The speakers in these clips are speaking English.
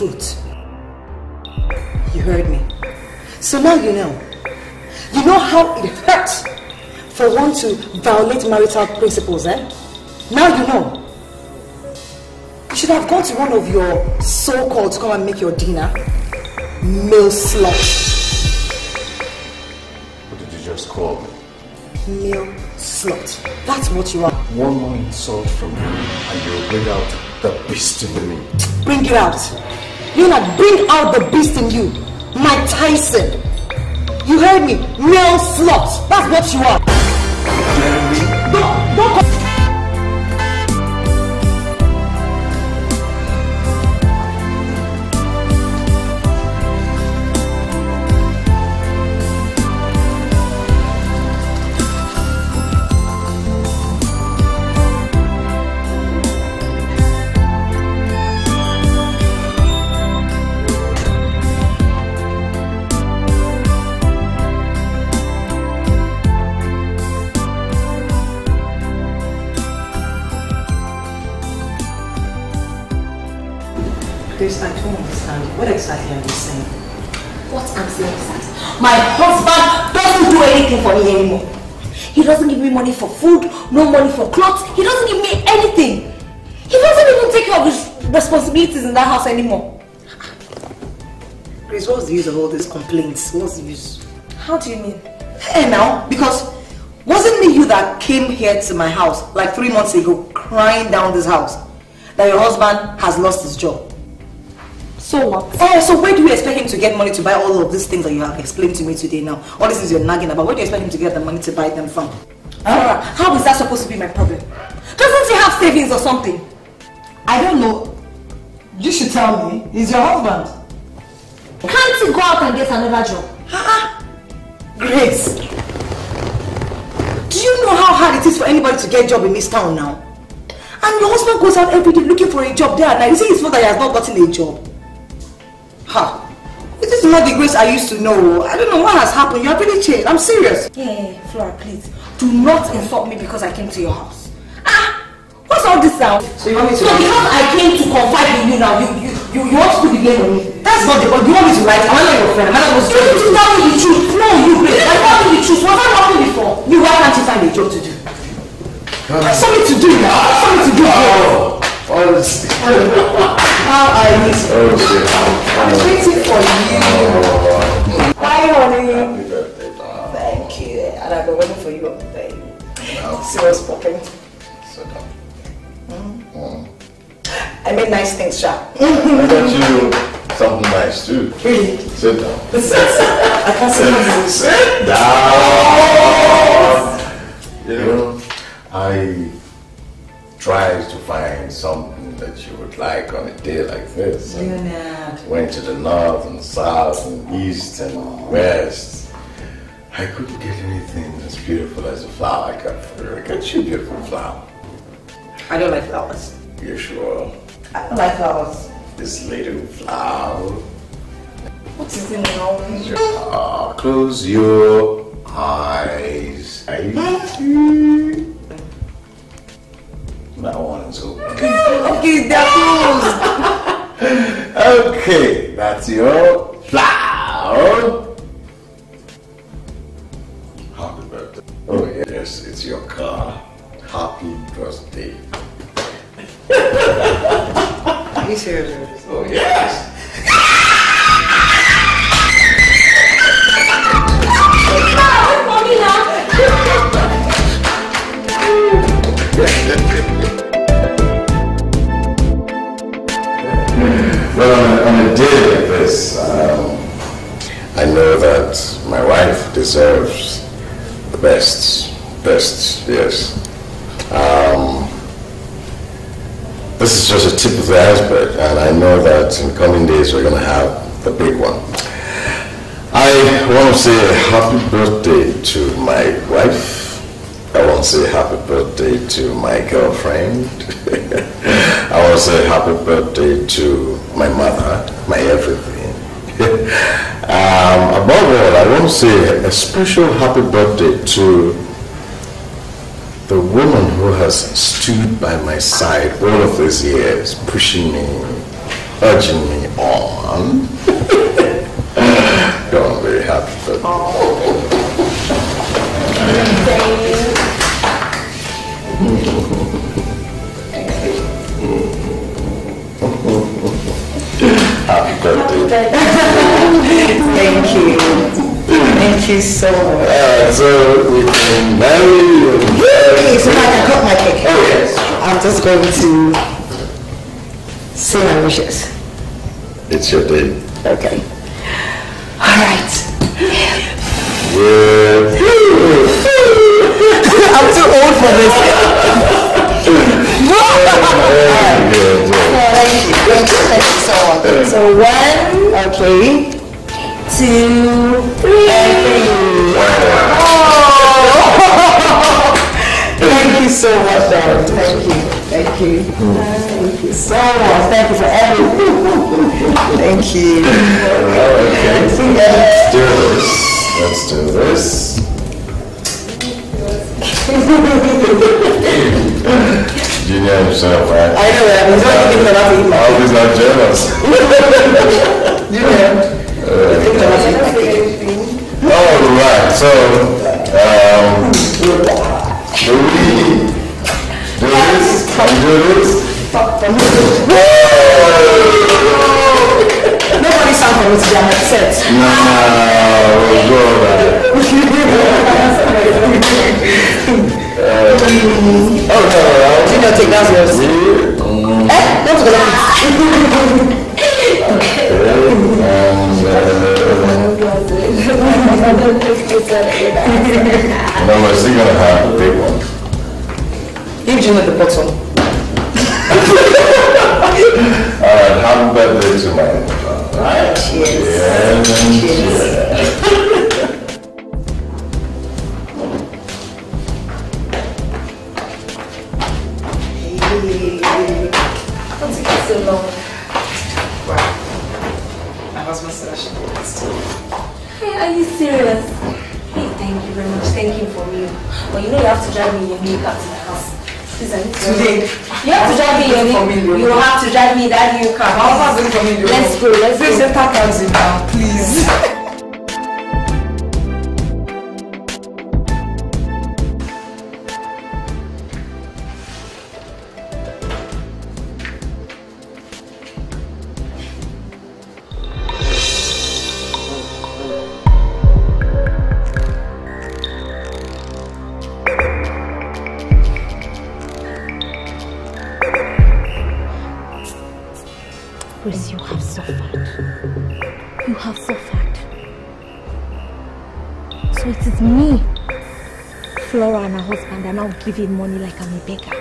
foot. You heard me. So now you know. You know how it hurts for one to violate marital principles, eh? Now you know. You should have gone to one of your so-called to come and make your dinner. Male slut. What did you just call me? Male slut. That's what you are. One more insult from you and you'll bring out the beast in me. Bring it out. You know, bring out the beast in you. Mike Tyson. You heard me. Male slut. That's what you are. Jeremy, Don't, don't my husband doesn't do anything for me anymore. He doesn't give me money for food, no money for clothes. He doesn't give me anything. He doesn't even take care of his responsibilities in that house anymore. Grace, what's the use of all these complaints? What's the use? How do you mean? Hey now, because wasn't it you that came here to my house like three months ago crying down this house that your husband has lost his job? So what? Oh, so where do you expect him to get money to buy all of these things that you have explained to me today now? All these things you're nagging about, where do you expect him to get the money to buy them from? Flora, how is that supposed to be my problem? Doesn't he have savings or something? I don't know. You should tell me. He's your husband. Can't he go out and get another job? Ah, Grace. Do you know how hard it is for anybody to get a job in this town now? And your husband goes out every day looking for a job there and You see, it's not that he has not gotten a job. Ha! This is not the Grace I used to know. I don't know what has happened. You have really changed. I'm serious. Yeah, yeah, yeah, Flora, please. Do not insult me because I came to your house. Ah! What's all this now? So you want me to- So because I came to confide in you now, you you you, you want to put the blame on me? That's not the. You want me to write? Am I not your friend? Am I not You need to tell me the truth. No, you Grace. I tell me the truth. Was I wrong before? You, why can't you find a job to do? There's something to do now. There's something to do. Oh, honestly. How I miss you. I'm waiting for you. Hi, honey. Happy birthday. Thank you. And I've been waiting for you all day. Serious popping. Sit down. I made nice things, Sha. I got you something nice too. Really? Sit down. I can't see this. Sit down. You know, I tried to find something that you would like on a day like this. Leonard. Went to the north and south and east and west. I couldn't get anything as beautiful as a flower. I got for I got you a beautiful flower. I don't like flowers. You sure? I don't like flowers. This little flower. What is it now? Ah, close your eyes. Eyes. That one's open. Okay, they're closed. Okay, that's your flower. Happy birthday. Oh yes, it's your car. Happy birthday. Are you serious? Oh yes. For Well, on a, on a day like this, um, I know that my wife deserves the best, best, yes. Um, this is just a tip of the iceberg, and I know that in coming days we're going to have the big one. I want to say a happy birthday to my wife. I want to say happy birthday to my girlfriend. I want to say happy birthday to my mother, my everything. um, above all, I want to say a special happy birthday to the woman who has stood by my side all of these years, pushing me, urging me on. On, very happy birthday. Happy birthday. Thank you. Thank you so much. Uh, so we can marry and Okay, so now I can cut my cake. Oh, yes. I'm just going to say my wishes. It's your day. Okay. All right. Yeah. I'm too old for this. Yeah, yeah. So much. So one, okay, two, three. Oh. Thank you so much, darling. Thank you. Thank you. Thank you so much. Thank you for everything. Thank you. Okay. Let's do this. Let's do this. Junior himself, right? I know that. He's not thinking about it. I hope he's not jealous. All right, so um, do we do this? Can we do this? Nobody sound for me to be upset. No, we'll go there. oh, no, no, You know, take that no. Eh? Don't go down. No, we're still gonna have a big one. June at the bottom. Alright, happy birthday to my Alright. Cheers. Don't take it so long. My husband said I should do this too. Hey, are you serious? Hey, thank you very much. Thank you for me. But you know you have to drive me in your new car to my house. Please, I need to. Today. You have to drive me in For me, your new You have to drive me in that new car. My husband's going for me. Let's go, let's Please, go. just tap hands it down, please. Giving money like I'm a beggar.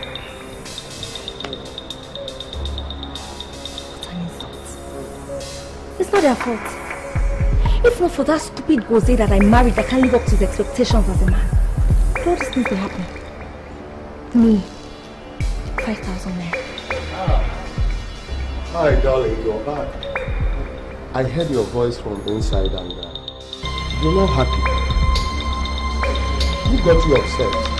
What an insult. It's not their fault. If not for that stupid Jose that I married that can't live up to his expectations as a man, all these things be happening? Me, 5,000 naira. Hi, darling, you're back. I heard your voice from inside and uh, you're not happy. You got you upset?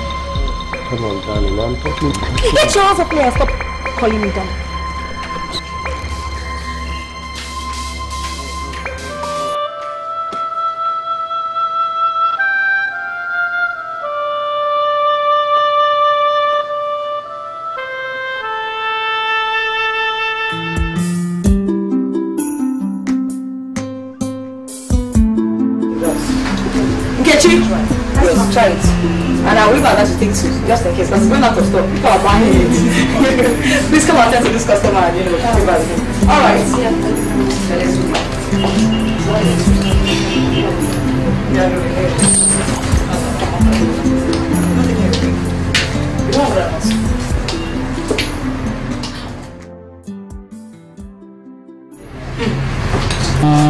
Come on, darling, I'm talking. Get your hands off me and stop calling me darling. Two, just in case, because it's going out of stock. People are buying it. Please come attend to this customer and, you know, All right.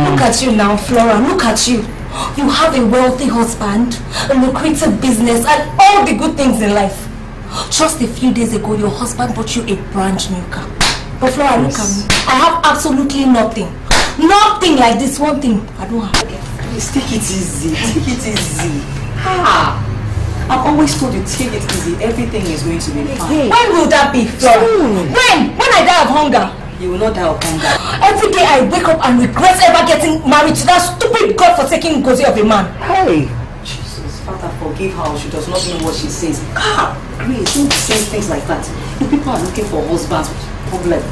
Look at you now, Flora. Look at you. You have a wealthy husband, a lucrative business, and all the good things in life. Just a few days ago, your husband bought you a brand new car. But Flora, look at me. I have absolutely nothing. Nothing like this one thing. I don't have. Please take it easy. Take it easy. Ah. I've always told you, take it easy. Everything is going to be fine. When will that be, Flora? When? When I die of hunger? You will not die of hunger. Every day I wake up and regret ever getting married to that stupid godforsaken gozy of a man. Hey! Jesus, Father, forgive her. She does not know what she says. Ah, Grace, don't say things like that. You people are looking for husbands with problem.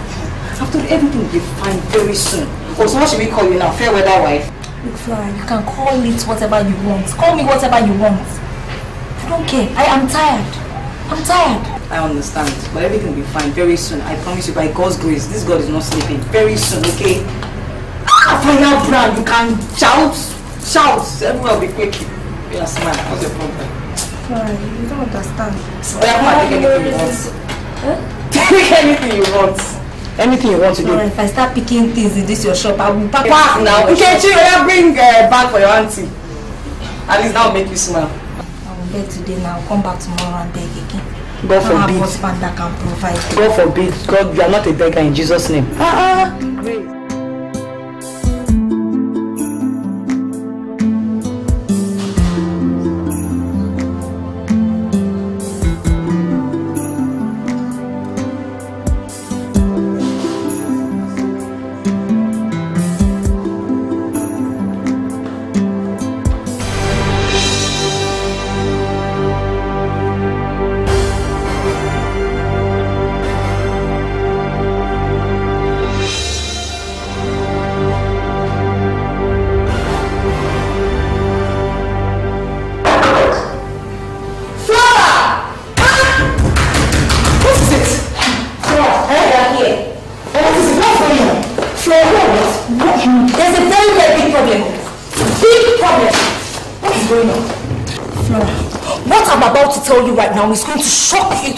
After all, everything will be fine very soon. Oh, so what should we call you now? Fair weather wife? Look, Flora, you can call it whatever you want. Call me whatever you want. I don't care. I am tired. I'm tired. I understand, but everything will be fine very soon. I promise you, by God's grace, this God is not sleeping. Very soon, okay? Ah, fire brand, you can shout, shout. Everywhere will be quick. You are smart. What's your problem? Flora, you don't understand. So, and take anything you want. Take anything you want. Anything you want to do. If I start picking things in this your shop, I will pack Pack now. in your Okay, shop. Chill, yeah, bring a bag for your auntie. At least that will make you smile. I will beg today now. Come back tomorrow and beg again. God forbid. God forbid. God, you are not a beggar in Jesus' name. Ah, ah.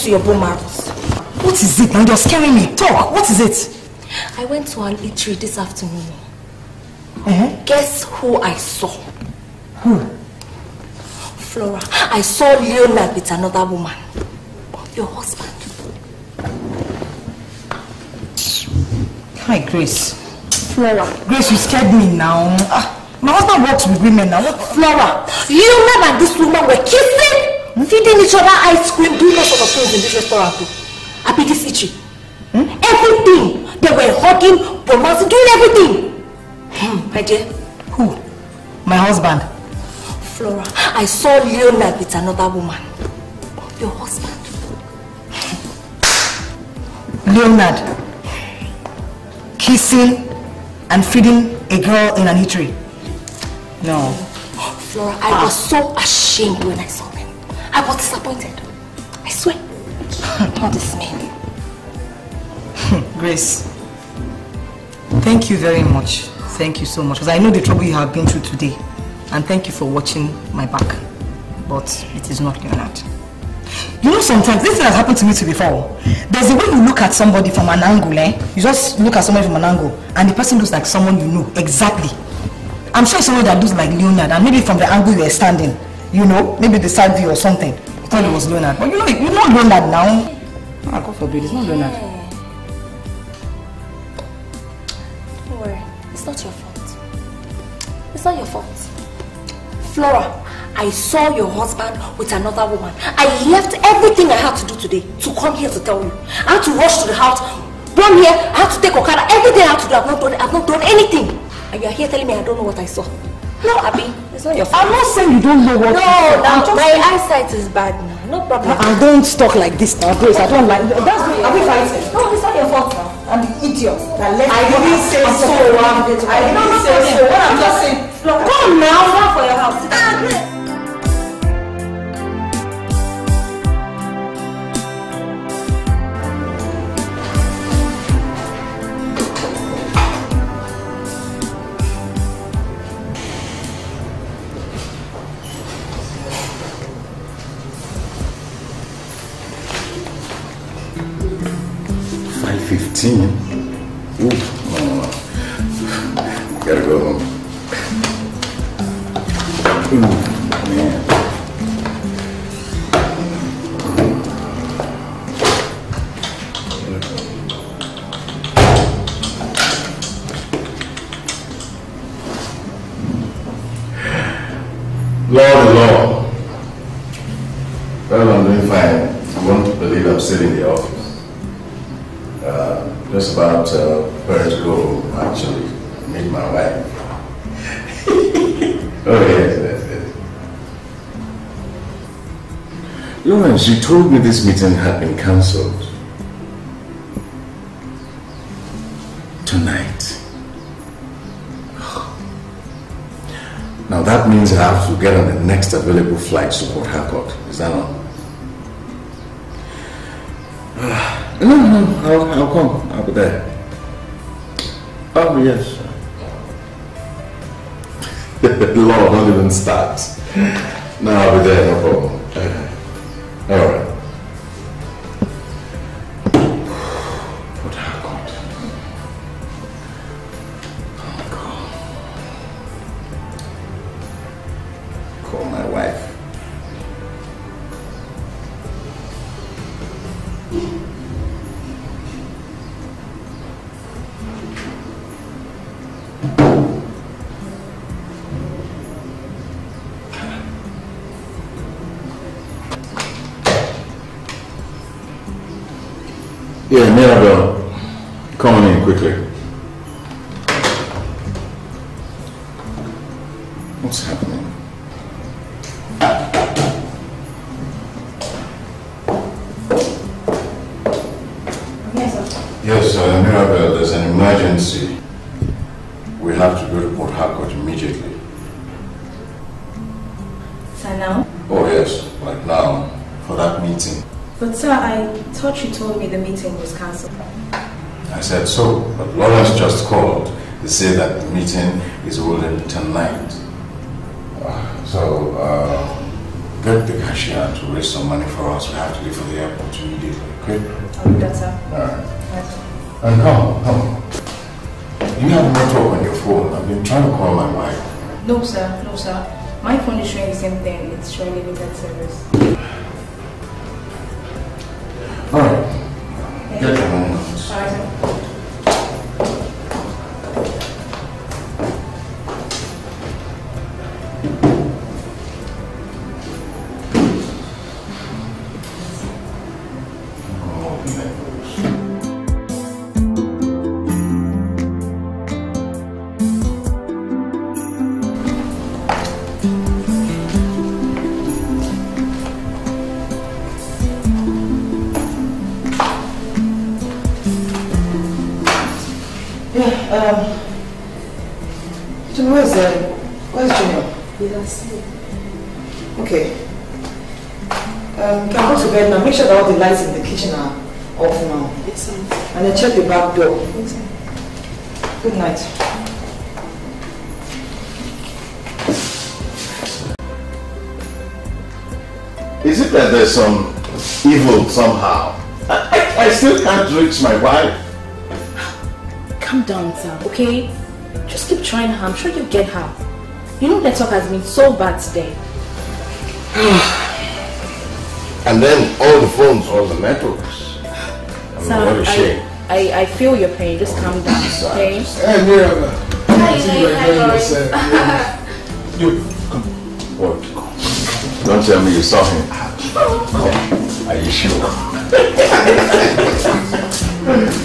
To your bone marrow. What is it, man? You're scaring me. Talk. What is it? I went to an eatery this afternoon. Eh? Guess who I saw? Who? Flora, I saw Leonard with another woman. Your husband. Hi, Grace. Flora. Grace, you scared me now. Ah, my husband works with women now. Flora, Leonard and this woman were kissing, feeding each other ice cream, doing all sort of things in this restaurant. This itchy. Everything. They were hugging, romancing, doing everything. Hmm, my dear. Who? My husband. Flora, I saw Leonard with another woman. Your husband. Leonard. Kissing and feeding a girl in an eatery. No. Flora, I was so ashamed when I saw. I was disappointed. I swear. Not man. Grace, thank you very much. Thank you so much. Because I know the trouble you have been through today. And thank you for watching my back. But it is not Leonard. You know sometimes, this thing has happened to me too before. There's a way you look at somebody from an angle, eh? You just look at somebody from an angle and the person looks like someone you know. Exactly. I'm sure someone that looks like Leonard and maybe from the angle you are standing, you know, maybe the side view or something. I thought it was Leonard. But you know, you're not Leonard now. Ah, God forbid, it's not Leonard. Don't worry. It's not your fault. It's not your fault. Flora, I saw your husband with another woman. I left everything I had to do today to come here to tell you. I had to rush to the house, run here, I had to take Okada, everything I had to do, I've not done, I've not done anything. And you are here telling me I don't know what I saw. No, Abby, it's not your fault. I'm not saying you don't know what No, I'm just my eyesight is bad now. No problem. I don't talk like this now, Grace. I don't like That's me. Are we fighting? No, it's not your fault now. I'm the idiot that left I didn't say so. I didn't say so. What I'm just saying. Come now, run for your house. Five fifteen. Ooh, no, no, no. Gotta go you told me this meeting had been cancelled. Tonight. Now that means I have to get on the next available flight to Port Harcourt. Is that not? No, no, I'll, I'll come. I'll be there. Oh, yes. Lord, don't even start. No, I'll be there, no problem. service. I'm sure you get her. You know network has been so bad today. and then all the phones, all the networks. I'm Sam, what a shame. I, I, I feel your pain. Just oh, calm down, okay? Hey, Mira. Hi, hi, hi, You, come. What? Don't tell me you saw him. Oh. Are you sure?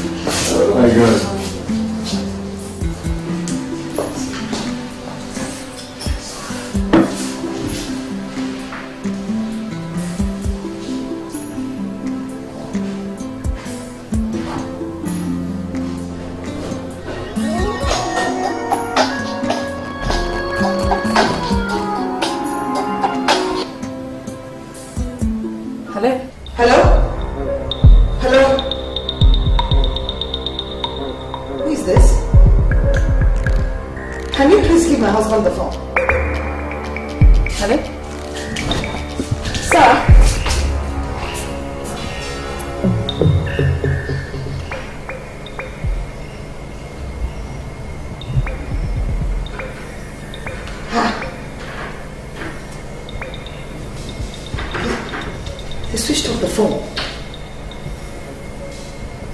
switched off the phone.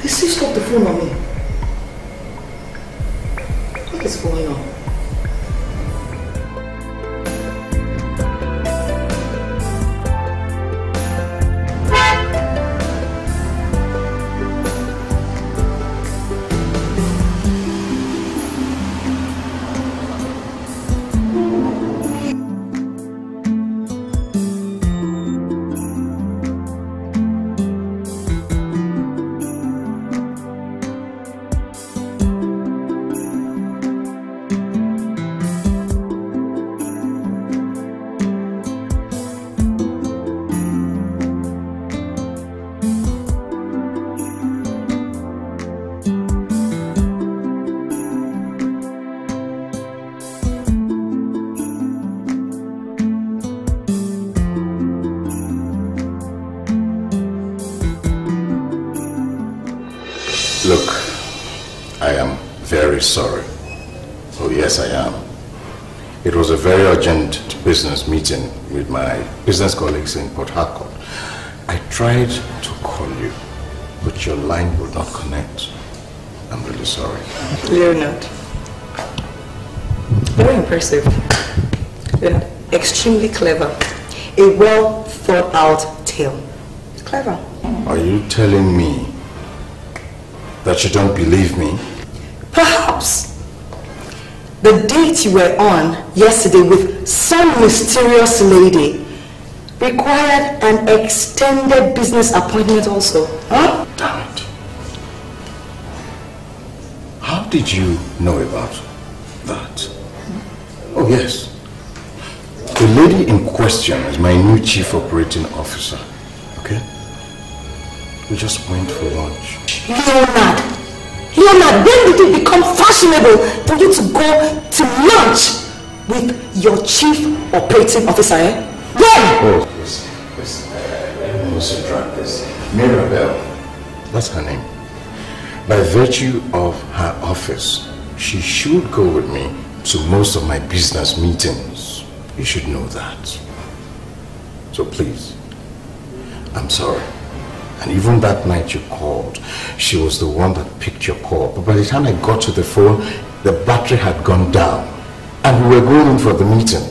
They switched off the phone on me. Business meeting with my business colleagues in Port Harcourt. I tried to call you, but your line would not connect. I'm really sorry. Leonard. Very impressive. Yeah. Extremely clever. A well thought out tale. Clever. Are you telling me that you don't believe me? The date you were on yesterday with some mysterious lady required an extended business appointment also. Huh? Damn it. How did you know about that? Oh, yes. The lady in question is my new chief operating officer. Okay? We just went for lunch. Leonard! When did it become fashionable for you to go to lunch with your chief operating officer, eh? When? Oh, listen. I must drag this. Mirabelle. That's her name. By virtue of her office, she should go with me to most of my business meetings. You should know that. So please, I'm sorry. And even that night you called, she was the one that picked your call. But by the time I got to the phone, the battery had gone down. And we were going in for the meeting.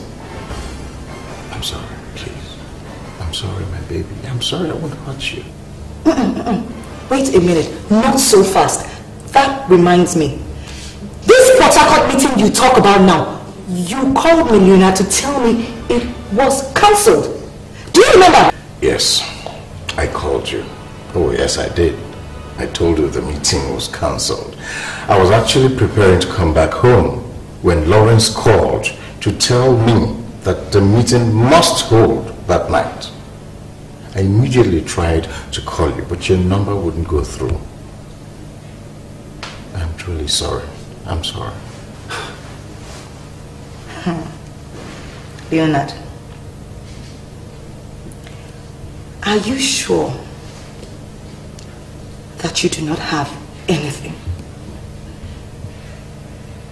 I'm sorry, please. I'm sorry, my baby. I'm sorry I won't hurt you. Wait a minute, not so fast. That reminds me. This Harcourt meeting you talk about now, you called me, Luna, to tell me it was cancelled. Do you remember? Yes, I called you. Oh, yes, I did. I told you the meeting was cancelled. I was actually preparing to come back home when Lawrence called to tell me that the meeting must hold that night. I immediately tried to call you, but your number wouldn't go through. I'm truly sorry. I'm sorry. Leonard, are you sure that you do not have anything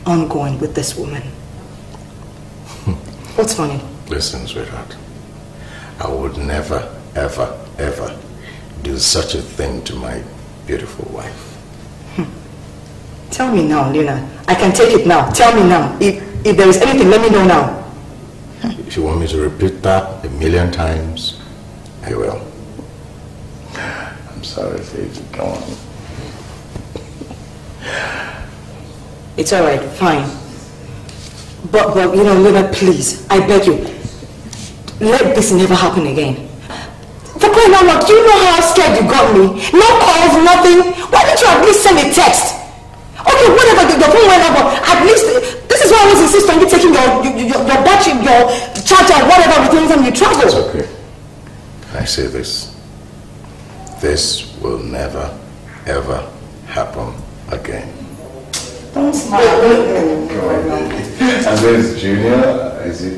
ongoing with this woman? Hmm. What's funny? Listen, sweetheart. I would never, ever, ever do such a thing to my beautiful wife. Hmm. Tell me now, Leonard. I can take it now. Tell me now. If, if there is anything, let me know now. If you want me to repeat that a million times, I will. I'm sorry, Sage. Go on. It's all right, fine. But, but you know, Leonard, please, I beg you, let this never happen again. For crying out loud, do you know how scared you got me? No calls, nothing. Why didn't you at least send a text? Okay, whatever, the, the phone went up, but at least, this is why I always insist on you taking your, your, your, battery, your charger, whatever, with anytime you travel. It's okay. I say this. This will never, ever happen again. Don't smile. And there's Junior. Is he?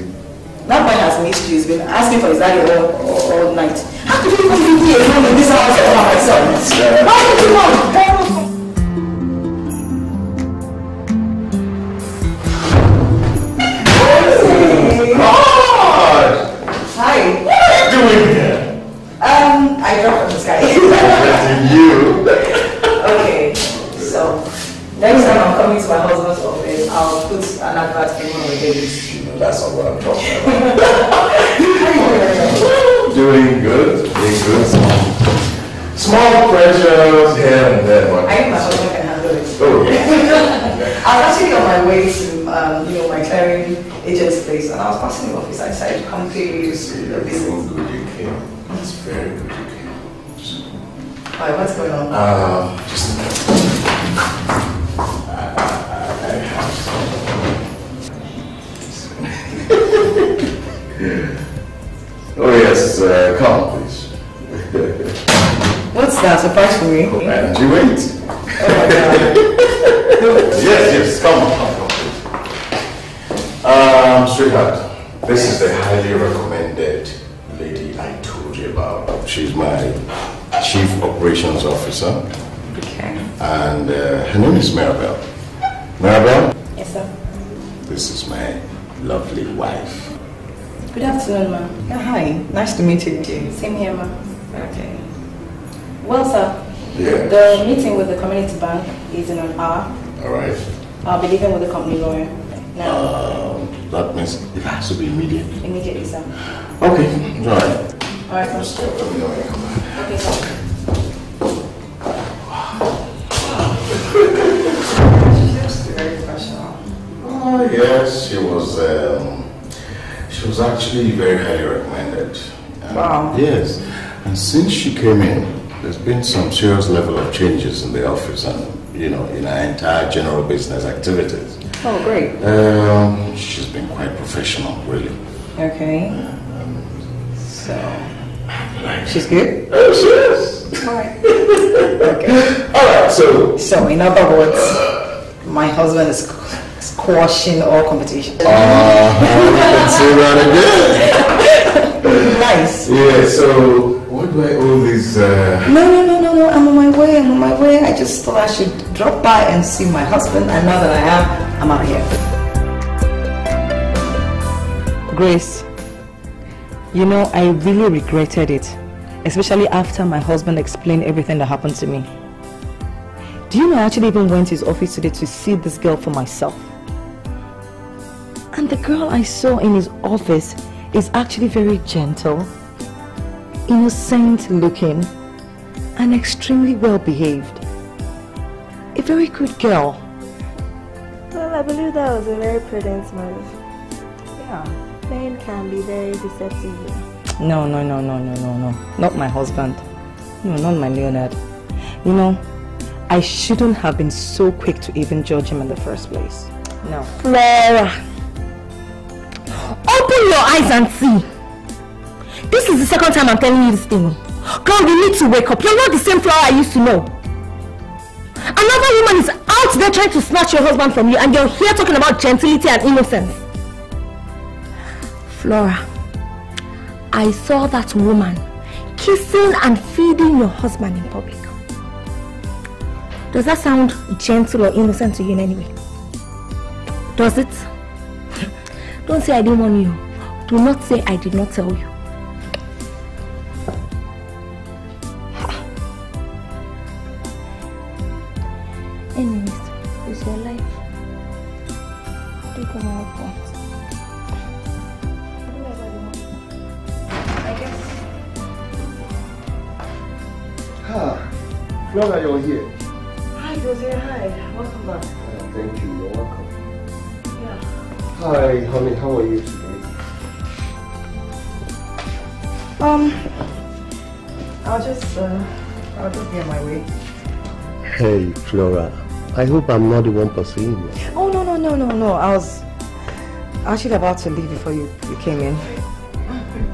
That boy has missed you. He's been asking for his daddy all, all, all night. How could you even be me alone in this house all by myself? Why would you not? I'll be leaving with the company lawyer now, Um, that means it has to be immediate. immediately, sir. Okay, all right. All right, Just sir. let me know when you come back. Okay, sir. Very professional. Oh, yes, she was, um, she was actually very highly recommended. And- Wow. Yes, and since she came in, there's been some serious level of changes in the office and, you know, in our entire general business activities. Oh, great. Um, she's been quite professional, really. Okay. So, she's good? Oh, she is. All right. All right, so, So, in other words, my husband is squashing all competition. uh, can say that again. Nice. Yeah, so, what do I owe these, uh, No, no, no, no. I'm on my way. I'm on my way. I just thought I should drop by and see my husband. And now that I am, I'm out here. Grace, you know, I really regretted it, especially after my husband explained everything that happened to me. Do you know I actually even went to his office today to see this girl for myself? And the girl I saw in his office is actually very gentle, innocent looking, and extremely well behaved. A very good girl. Well, I believe that was a very prudent move. Yeah. Men can be very deceptive. No, no, no, no, no, no, no. Not my husband. No, not my Leonard. You know, I shouldn't have been so quick to even judge him in the first place. No. Flora, open your eyes and see. This is the second time I'm telling you this thing. Girl, you need to wake up. You're not the same Flora I used to know. Another woman is out there trying to snatch your husband from you and you're here talking about gentility and innocence. Flora, I saw that woman kissing and feeding your husband in public. Does that sound gentle or innocent to you in any way? Does it? Don't say I didn't warn you. Do not say I did not tell you. I hope I'm not the one pursuing you. Oh, no, no, no, no, no. I was actually about to leave before you, you came in.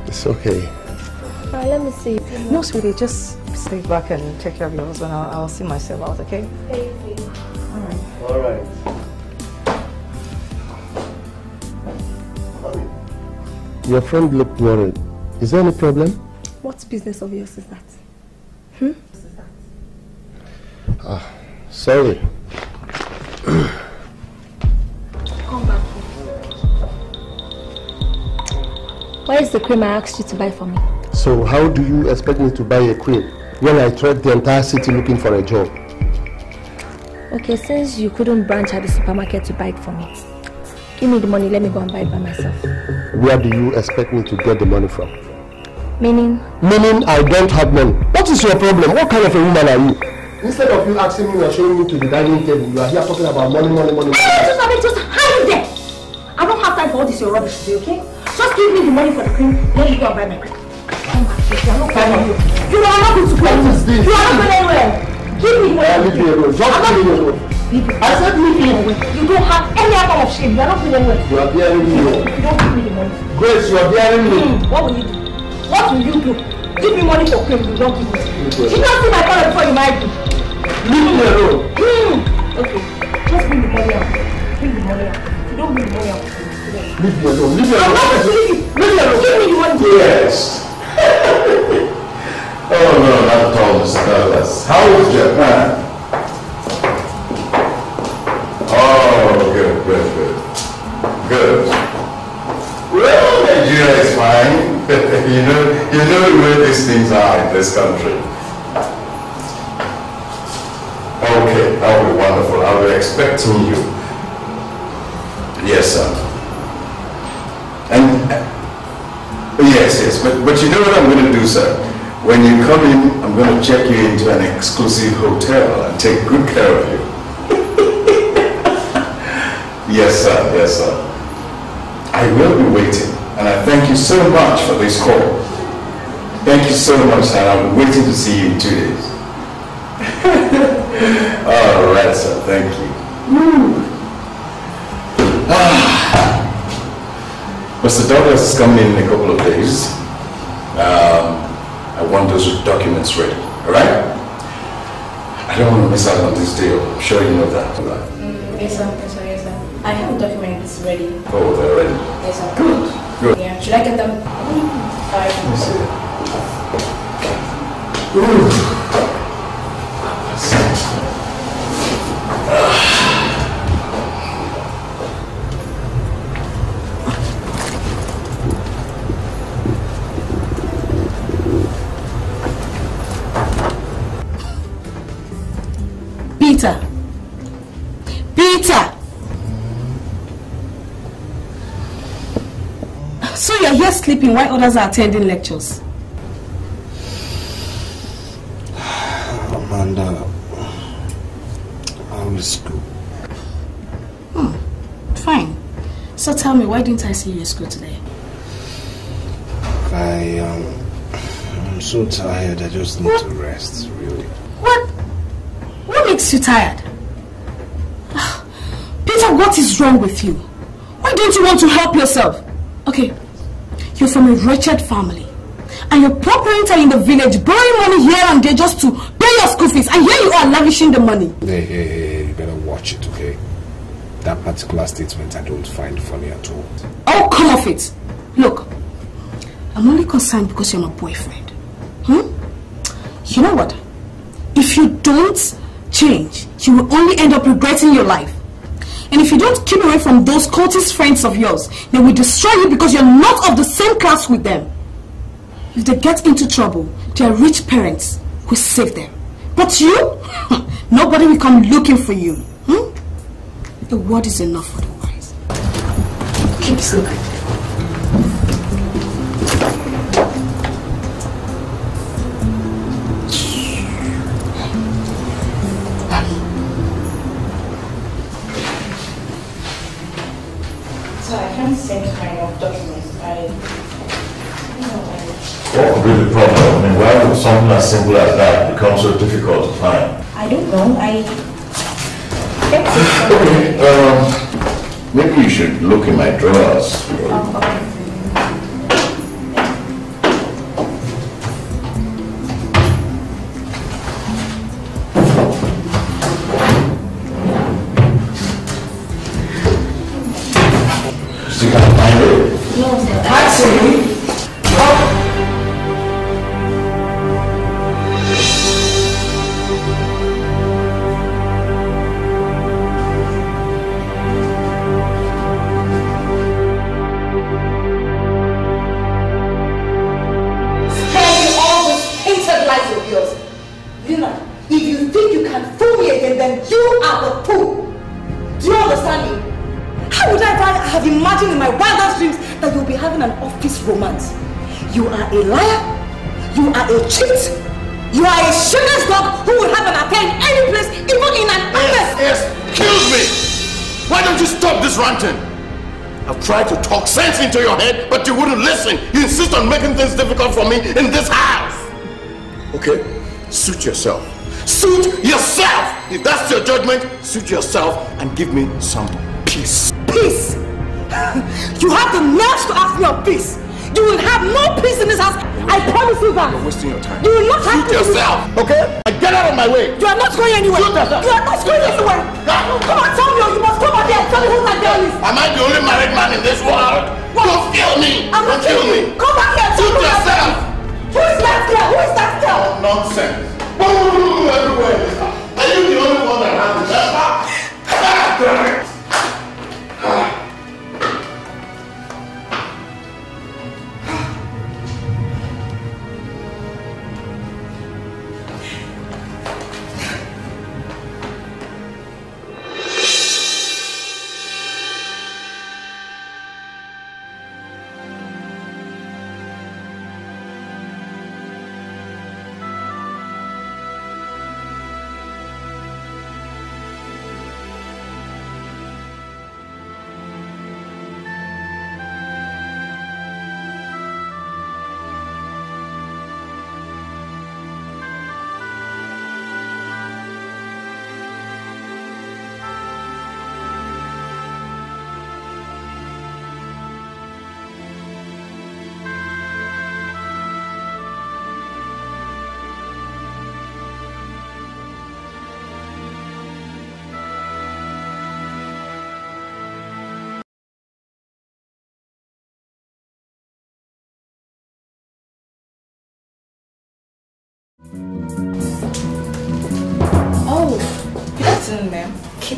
It's okay. Alright, let me see. No, sweetie, just stay back and take care of your husband. I'll, I'll see myself out, okay? All right. Your friend looked worried. Is there any problem? What business of yours is that? Ah, sorry. Come back Where is the cream I asked you to buy for me? So how do you expect me to buy a cream when I tread the entire city looking for a job? Okay, since you couldn't branch at the supermarket to buy it for me, give me the money, let me go and buy it by myself. Where do you expect me to get the money from? Meaning, Meaning I don't have money. What is your problem? What kind of a woman are you? Instead of you asking me and showing me to the dining table, you are here talking about money, money, money. just have it, just hide there. I don't have time for all this your rubbish today, okay? Just give me the money for the cream, let me go and buy my cream. Come back, you are not going anywhere. You are not going to go this? You are not going anywhere. Give me I money. leave you alone. Just leave me alone. I said leave me alone. You don't have any other of shame. You are not going anywhere. You are bearing me. You don't give me the money. Grace, you are bearing me. Hmm, what will you do? What will you do? Give me money for cream, you don't give me. You don't see my father before you married me. Leave me alone. Hmm. Okay, just bring the money out. Bring the money out. If you don't bring the money out, leave me alone. Leave me alone. I'm not leave. Leave me alone. Give me the money. Yes. oh no, not at all, Mr. Douglas. How is Japan? Oh, good, good, good, good. Well, Nigeria is fine. you know, you know where these things are in this country. Okay, that will be wonderful. I'll be expecting you. Yes, sir. And uh, yes, yes, but but you know what I'm going to do, sir. When you come in, I'm going to check you into an exclusive hotel and take good care of you. yes, sir. Yes, sir. I will be waiting, and I thank you so much for this call. Thank you so much, sir. I'll be waiting to see you in two days. All right, sir. Thank you. Ah. Mr. Douglas is coming in in a couple of days. Um, I want those documents ready. All right? I don't want to miss out on this deal. I'm sure you know that. Right? Mm, yes, sir. Yes, sir. Yes, sir. I have documents ready. Oh, they're ready. Yes, sir. Good. Good. Yeah. Should I get them? Alright. Let me see. Peter. Peter! So you're here sleeping while others are attending lectures? Amanda, how is school? Fine. So tell me, why didn't I see you at school today? I um, I'm so tired. I just need to rest, really. What? What makes you tired? Peter, what is wrong with you? Why don't you want to help yourself? Okay, you're from a wretched family. And your poor parents are in the village borrowing money here and there just to pay your school fees. And here you are lavishing the money. Hey, hey, hey, you better watch it, okay? That particular statement I don't find funny at all. Oh, come off it. Look, I'm only concerned because you're my boyfriend. Hmm? You know what? If you don't change, you will only end up regretting your life. And if you don't keep away from those cultist friends of yours, they will destroy you because you're not of the same class with them. If they get into trouble, their rich parents will save them. But you, nobody will come looking for you. The word is enough for the wise. Keep sleeping. So I can't send kind of documents. I. You know, I What would be the problem? I mean, why would something as simple as that become so difficult to find? I don't know. I. Okay, um, maybe you should look in my drawers. Um, okay. Still find it. No, sir. Taxi! Spare into your head, but you wouldn't listen. You insist on making things difficult for me in this house. Okay? Suit yourself. Suit yourself! If that's your judgment, suit yourself and give me some peace. Peace. You have the nerve to ask me of peace. You will have no peace in this house. I promise you that. You're wasting your time. You will not have peace. yourself, okay? And get out of my way. You are not going anywhere. Suit yourself. You are not going anywhere. Come on, tell me. or You must come out here and tell me who that girl is. Am I the only married man in this world? What? Don't kill me. I'm Don't kill me. you. Come back here and tell me who yourself. Who is that girl? Who is that girl? Nonsense. Boom, everywhere. Are you the only one that has the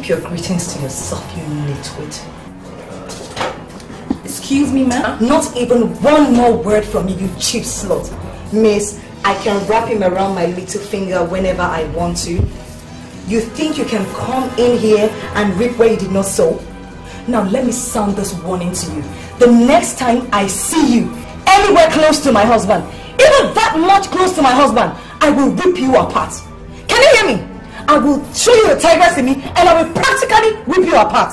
Keep your greetings to yourself, you nitwit. Excuse me, ma'am? Not even one more word from you, you cheap slut. Miss, I can wrap him around my little finger whenever I want to. You think you can come in here and reap where you did not sow? Now let me sound this warning to you. The next time I see you anywhere close to my husband, even that much close to my husband, I will rip you apart. Can you hear me? I will show you the tigers in me and I will practically rip you apart.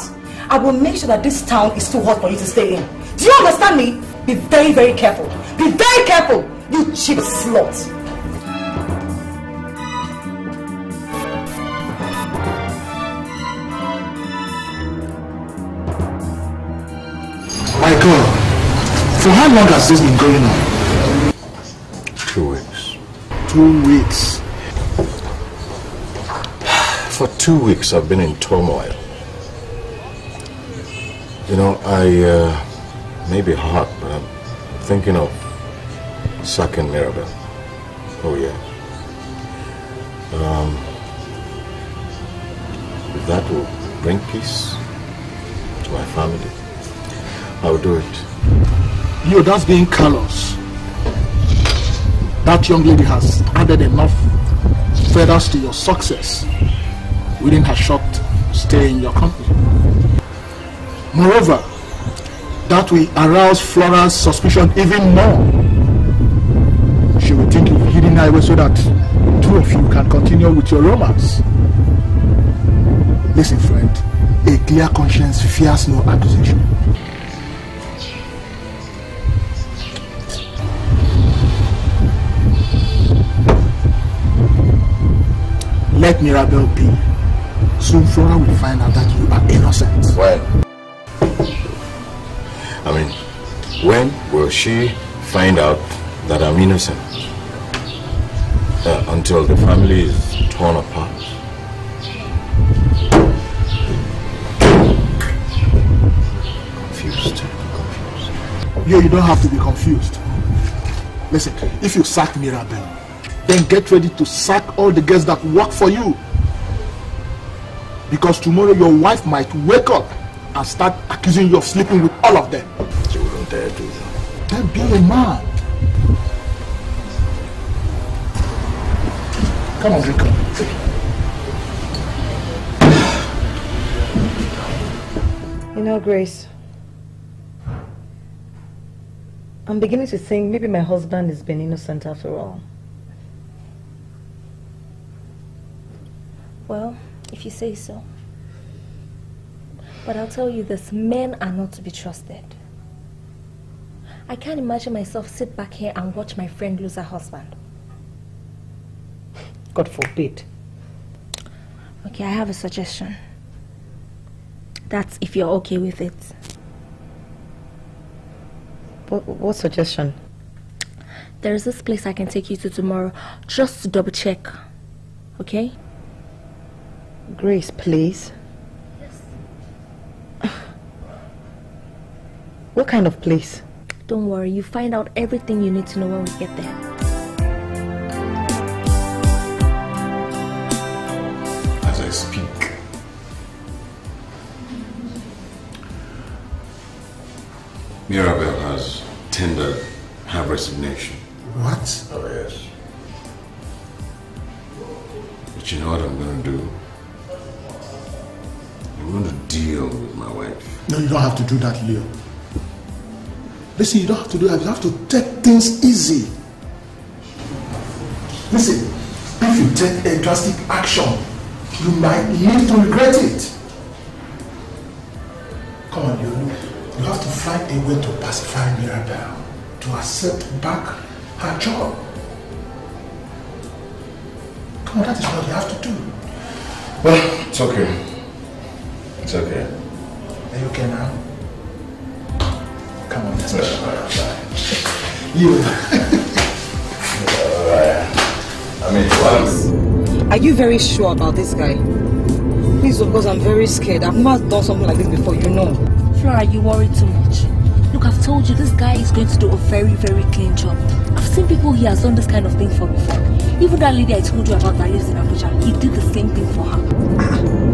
I will make sure that this town is too hot for you to stay in. Do you understand me? Be very, very careful. Be very careful, you cheap slut. My God, for how long has this been going on? Two weeks. Two weeks. For two weeks, I've been in turmoil. You know, I uh, may be hot, but I'm thinking of sucking Mirabel. Oh, yeah. Um, if that will bring peace to my family, I'll do it. You, that's being callous. That young lady has added enough feathers to your success within her short stay in your company. Moreover, that will arouse Flora's suspicion even more. She will think you've hidden away so that two of you can continue with your romance. Listen, friend, a clear conscience fears no accusation. Let Mirabel be. Soon Flora will find out that you are innocent. When? I mean, when will she find out that I'm innocent? Uh, until the family is torn apart. Confused. Confused. You, you don't have to be confused. Listen, if you sack Mirabel, then get ready to sack all the girls that work for you. Because tomorrow your wife might wake up and start accusing you of sleeping with all of them. She wouldn't dare do that. Then be a man. Come on, drink up. You know, Grace, I'm beginning to think maybe my husband has been innocent after all. Well, if you say so. But I'll tell you this, men are not to be trusted. I can't imagine myself sit back here and watch my friend lose her husband. God forbid. Okay, I have a suggestion. That's if you're okay with it. What, what suggestion? There is this place I can take you to tomorrow just to double check. Okay? Grace, please. Yes. What kind of place? Don't worry, you find out everything you need to know when we get there. As I speak. Mirabel has tendered her resignation. What? Oh, yes. But you know what I'm going to do? I'm going to deal with my wife. No, you don't have to do that, Leo. Listen, you don't have to do that. You have to take things easy. Listen, if you take a drastic action, you might live to regret it. Come on, Leo. You have to find a way to pacify Mirabel, to accept back her job. Come on, that is what you have to do. Well, it's okay. It's okay. Are you okay now? Come on, let's go. You. I mean, what? Are you very sure about this guy? Please, of course, I'm very scared. I've never done something like this before, you know. Flora, you worry too much. Look, I've told you, this guy is going to do a very, very clean job. I've seen people he has done this kind of thing for before. Even that lady I told you about that lives in Abuja, he did the same thing for her. Ah,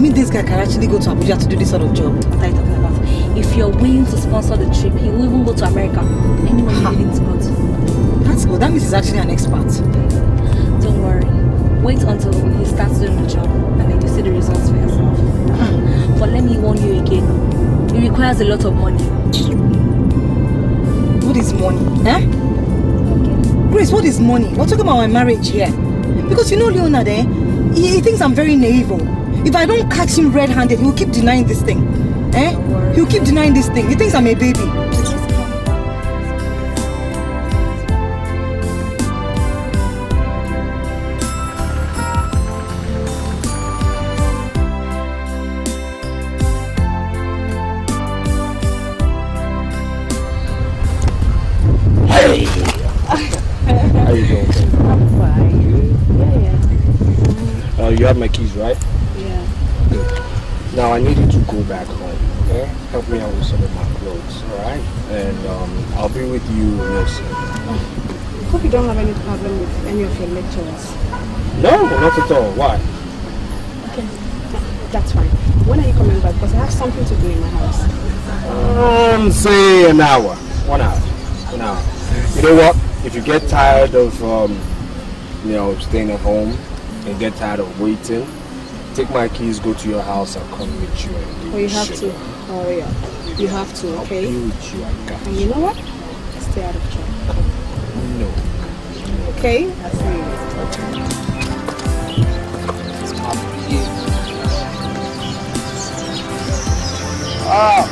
Mean this guy can actually go to Abuja to do this sort of job? What are you talking about? If you're willing to sponsor the trip, he will even go to America. Anyone you're willing to go to. That's good. That means he's actually an expert. Don't worry. Wait until he starts doing the job and then you see the results for yourself. But let me warn you again. It requires a lot of money. What is money? Eh? Grace, what is money? We're talking about my marriage here. Because you know Leonard, eh? He, he thinks I'm very naive. If I don't catch him red-handed, he'll keep denying this thing. Eh? He'll keep denying this thing. He thinks I'm a baby. Hey! How you doing? I'm. Yeah, yeah. Uh, you have my keys, right? Now I need you to go back home. Okay? Help me out with some of my clothes, alright? And um, I'll be with you real soon. Hope you don't have any problem with any of your lecturers. No, not at all. Why? Okay. That's fine. When are you coming back? Because I have something to do in my house. Um, say an hour. One hour. One hour. You know what? If you get tired of, um, you know, staying at home and get tired of waiting, take my keys, go to your house, I'll come meet you. And Well, you have shit. to Oh, yeah. You have to, I'll okay? be with you. I got And you know what? Stay out of trouble. No. Okay? I'll see you. Ah.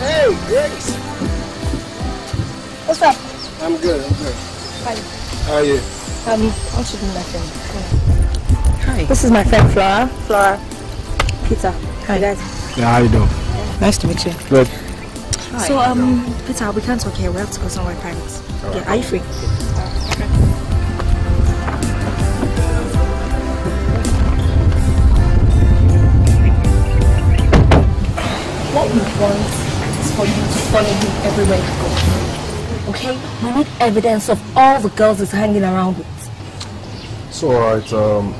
Hey, Grace. What's up? I'm good. I'm good. Hi. How are you? Um, I want you to my friend. Hi. This is my friend Flora. Flora. Peter. Hi. guys. Yeah, how you doing? Nice to meet you. Good. So, um, Peter, we can't talk here. We have to go somewhere private. Yeah, are you free? What we want is for you to follow him everywhere you go. Okay? We need evidence of all the girls he's hanging around with. So, alright, um,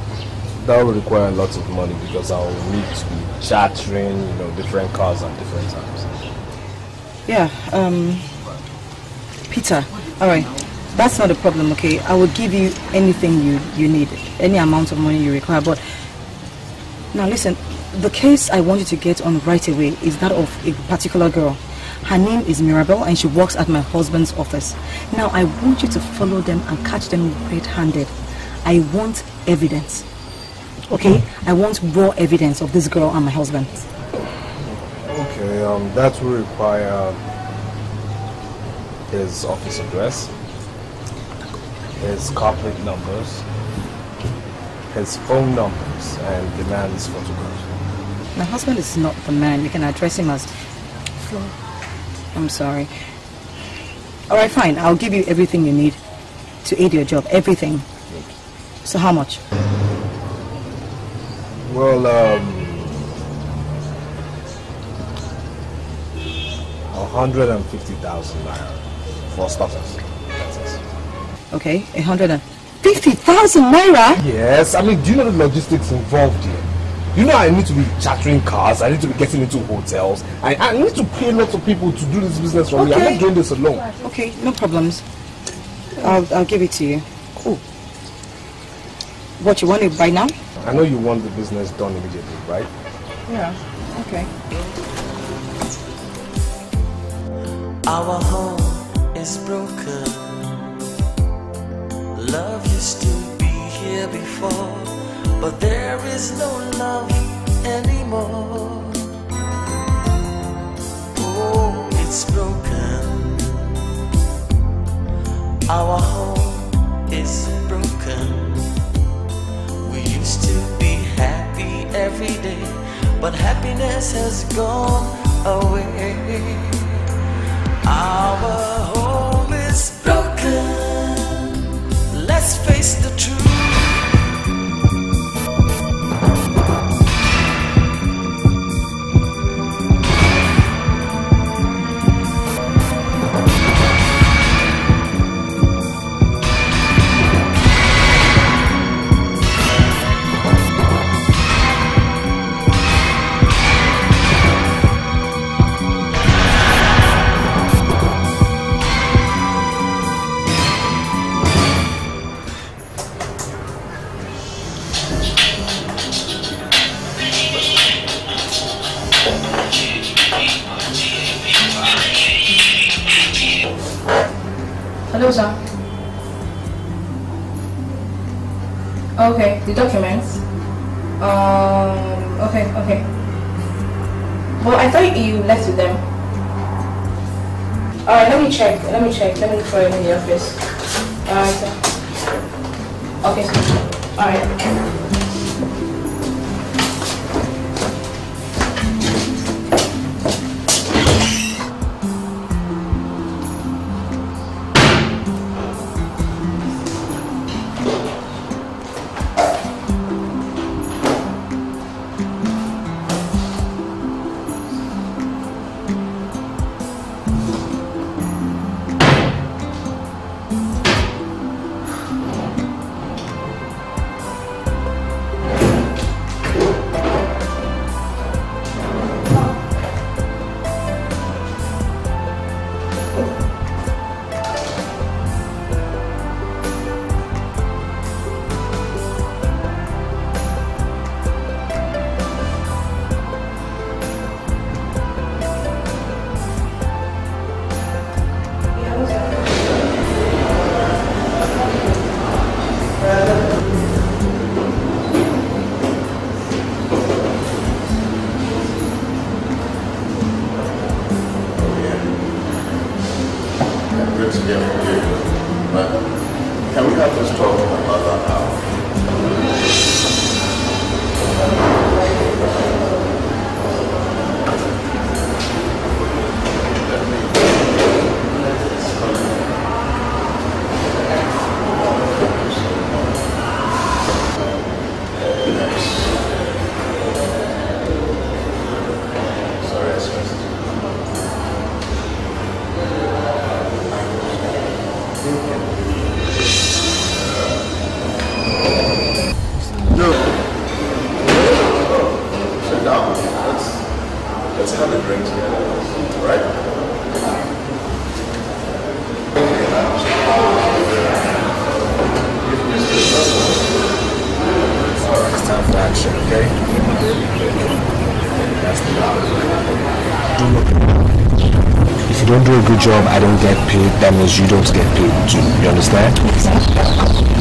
that will require lots of money because I'll need to be chartering, you know, different cars at different times. Yeah, um, Peter, all right, that's not a problem, okay? I will give you anything you, you need, any amount of money you require, but now listen, the case I want you to get on right away is that of a particular girl. Her name is Mirabel and she works at my husband's office. Now I want you to follow them and catch them red-handed. I want evidence. Okay? I want raw evidence of this girl and my husband. Okay, um, that will require his office address, his car numbers, his phone numbers, and the man's photograph. My husband is not the man. You can address him as Flo. I'm sorry. All right, fine. I'll give you everything you need to aid your job. Everything. So how much? Well, um, a hundred and fifty thousand naira for starters. Okay, a hundred and fifty thousand naira. Yes, I mean, do you know the logistics involved here? You know, I need to be chartering cars. I need to be getting into hotels. I, I need to pay lots of people to do this business for me. I'm not doing this alone. Okay, no problems. I'll I'll give it to you. Cool. What you want it by now? I know you want the business done immediately, right? Yeah. Okay. Our home is broken. Love used to be here before, but there is no love anymore. Oh, it's broken. Our home is broken. We used to be happy every day, but happiness has gone away. Our home is broken. Let's face the truth. those are. Okay, the documents. Um, okay, okay. Well, I thought you left with them. Alright, let me check. Let me check. Let me look it in the office. Alright, Okay, so. Alright. as you don't get paid to. You understand? Exactly.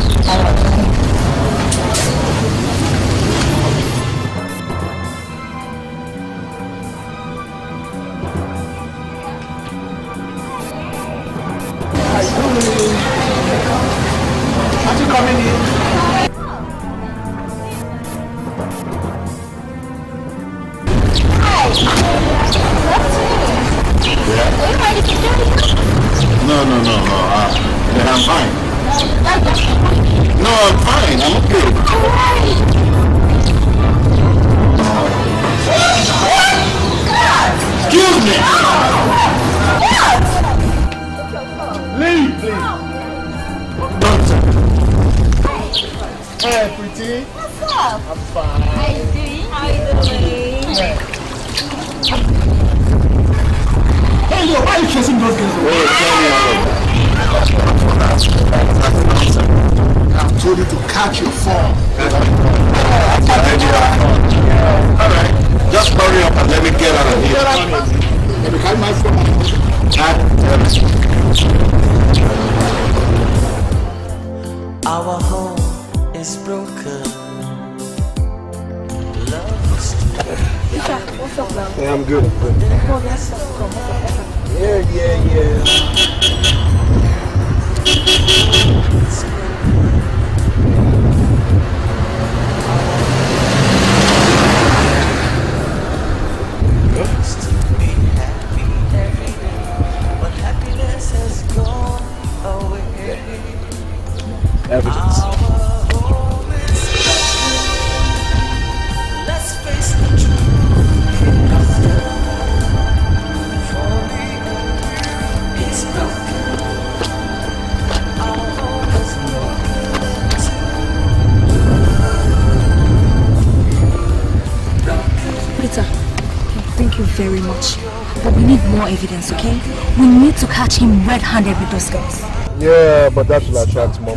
Yeah, but that will attract more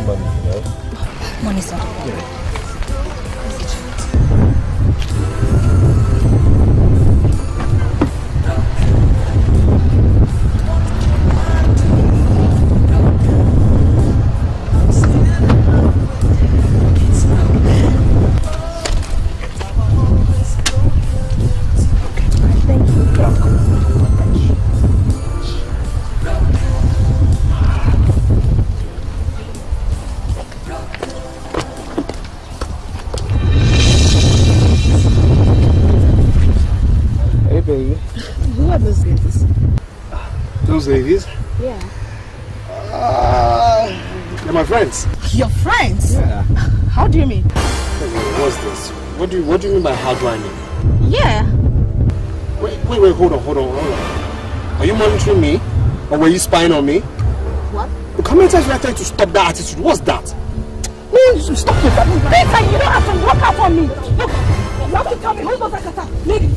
spying on me? What? The commenters were trying to stop that attitude. What's that? No, you should stop it. Peter, you don't have to walk out on me. Look, you have to tell me who was that. Lady,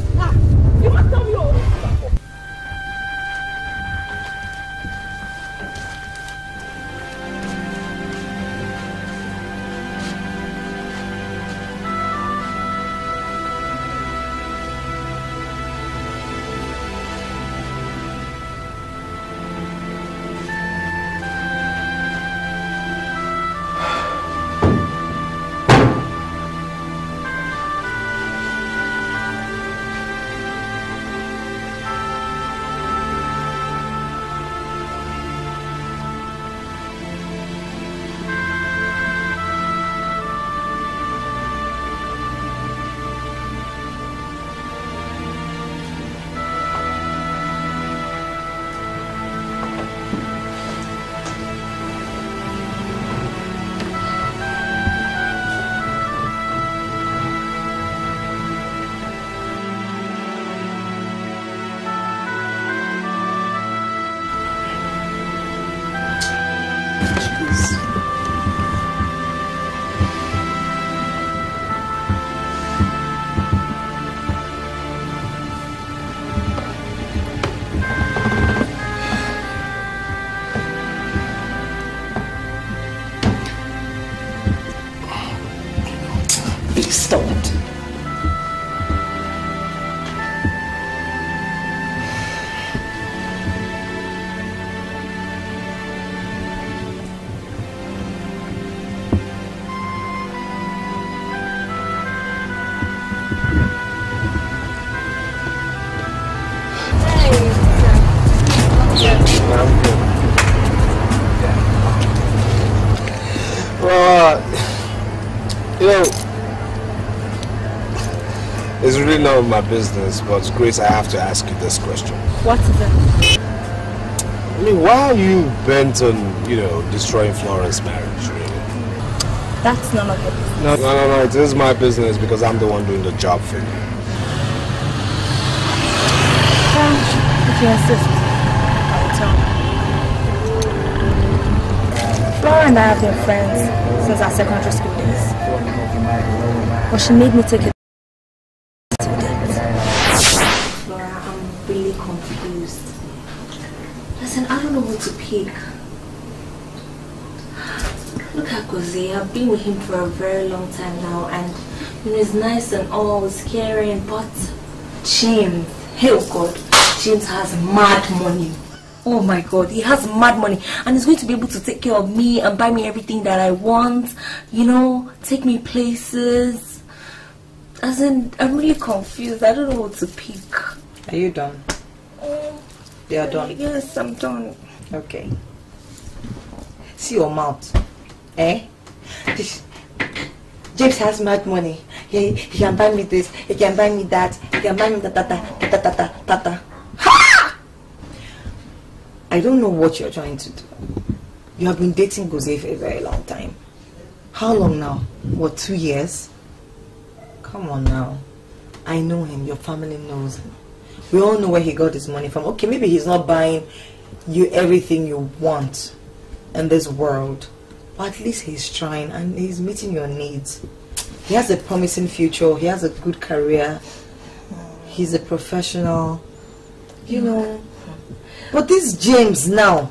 none of my business, but Grace, I have to ask you this question. What is it? I mean, why are you bent on, you know, destroying Florence's marriage, really? That's none of your business. No, no, no, no, it is my business because I'm the one doing the job for you. Um, if you insist, I'll tell you. Flora and I have been friends since our secondary school days. But she made me take it for a very long time now and you know, he's nice and all, he's caring, but James, hell God, James has mad money. Oh my god, he has mad money and he's going to be able to take care of me and buy me everything that I want, you know, take me places. As in, I'm really confused. I don't know what to pick. Are you done? You are done. Yes, I'm done. Okay. See your mouth. Eh? This, James has mad money. He, he can buy me this, he can buy me that, he can buy me that, that, that, that, that, that, that, that. Ha! I don't know what you're trying to do. You have been dating Gozi for a very long time. How long now? What, two years? Come on now. I know him, your family knows him. We all know where he got his money from. Okay, maybe he's not buying you everything you want in this world. But at least he's trying and he's meeting your needs. He has a promising future, he has a good career, he's a professional, you know. But this James now,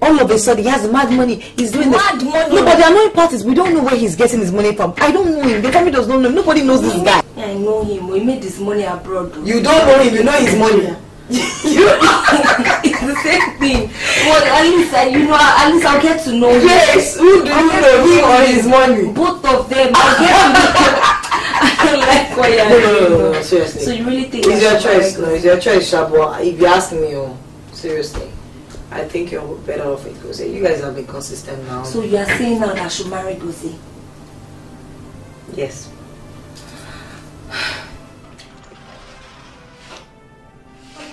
all of a sudden he has mad money. He's doing Mad the, money? No, but the annoying part is we don't know where he's getting his money from. I don't know him. The family does not know. him. Nobody knows this guy. I know him. We made this money abroad. though. You don't know him. You know his money. it's the same thing. But at least, I, you know, at least I'll get to know him. Yes, who do you I'll know, him or his money? Both of them. I'll get to know. I don't like what you're No, no, no, no, no, seriously. So you really think It's your choice. No, it's your choice, Shabo. If you ask me, oh, seriously, I think you're better off with Gozi. You guys have been consistent now. So you are saying now that I should marry Gozi? yes.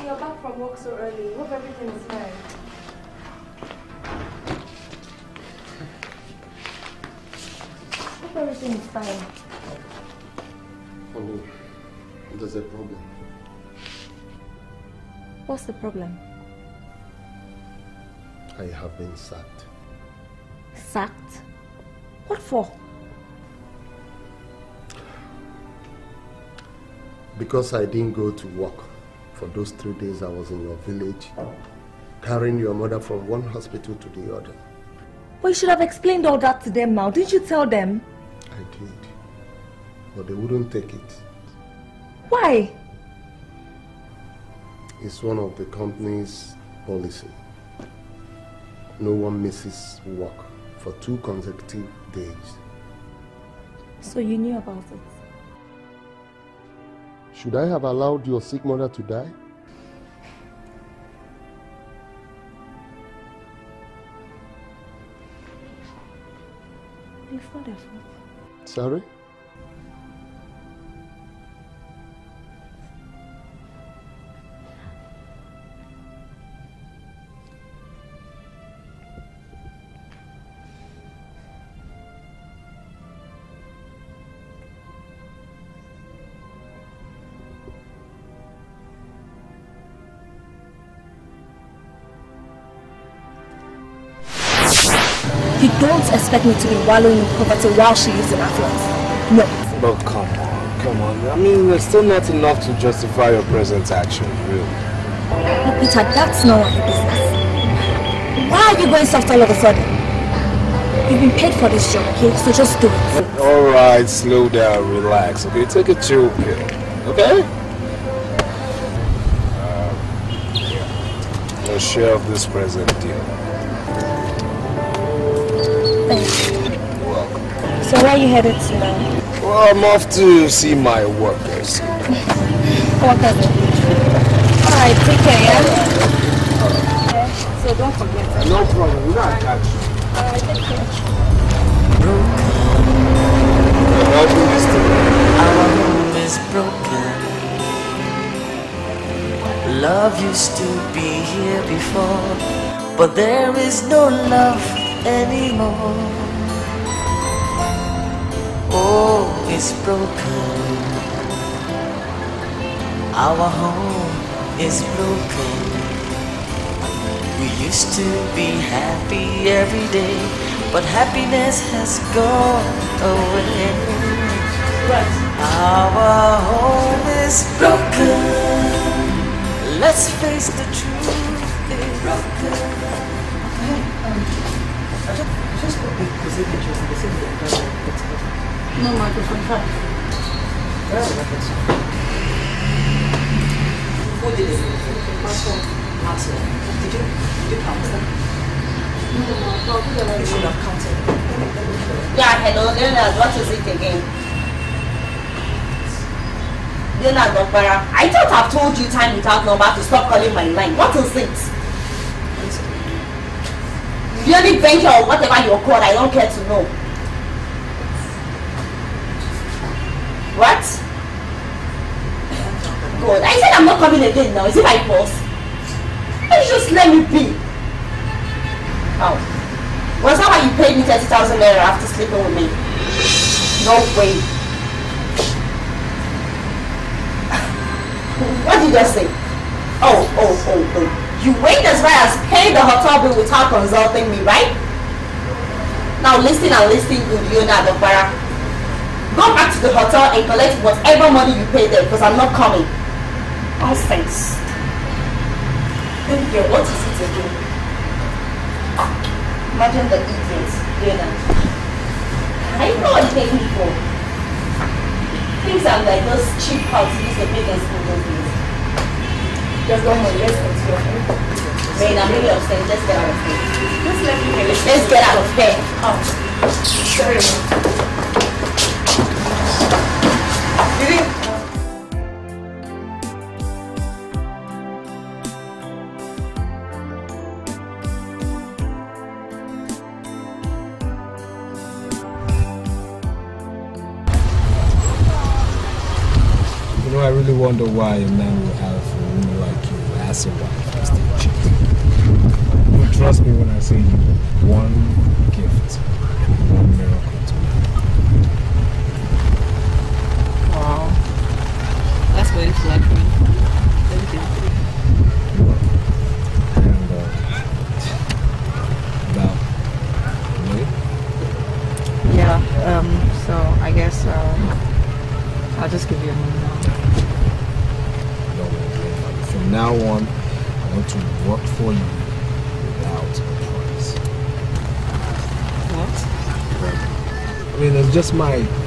You're back from work so early. Hope everything is fine. Hope everything is fine. Honey, there's a problem. What's the problem? I have been sacked. Sacked? What for? Because I didn't go to work for those three days I was in your village, carrying your mother from one hospital to the other. But you should have explained all that to them now. Didn't you tell them? I did. But they wouldn't take it. Why? It's one of the company's policy. No one misses work for two consecutive days. So you knew about it? Should I have allowed your sick mother to die? It's not their fault. Sorry? Expect me to be wallowing in poverty while she lives in affluence. No. But come on, come on. I mean, there's still not enough to justify your present action, really. Look, Peter, that's not your business. Why are you going soft all of a sudden? You've been paid for this job, okay? So just do it. Alright, slow down, relax, okay? Take a chill pill, okay? Um, let's share of this present deal. Thanks. So where are you headed to now? Well, I'm off to see my workers. Workers. Alright, take care, yeah? Okay, So don't forget. No problem, you know I got you. Alright, take care. Our home is broken. Love used to be here before, but there is no love anymore. Oh, it's broken. Our home is broken. We used to be happy every day, but happiness has gone away. Our home is broken. Let's face the truth. The position pictures in the city and that's it. No microphone five. Where are the? Who did it? Maxwell. Maxwell. Did you, did you count them? You should have counted. Yeah, hello, Leonard, what is it again? Leonard Okpara, I thought I've told you time without number to stop calling my line. What is it? Really venture or whatever you're called, I don't care to know. What? God, I said I'm not coming again now. Is it my boss? You just let me be? Oh. Was that why you paid me 30,000 naira after sleeping with me? No way. What did you just say? Oh, oh, oh, oh. You went as far as paying the hotel bill without consulting me, right? Now listen and listen good, Leonard Okpara. Go back to the hotel and collect whatever money you paid there because I'm not coming. Nonsense. Baby girl, what is it again? Imagine the idiots, Leonard. I know what you pay me for. Things are like those cheap houses used to make us school those days. Just don't worry, let's continue. Man, I'm really upset. Let's get out of here. Just let me finish. Let's get out of here. Out. Sorry. Did it? You know, I really wonder why a man mean,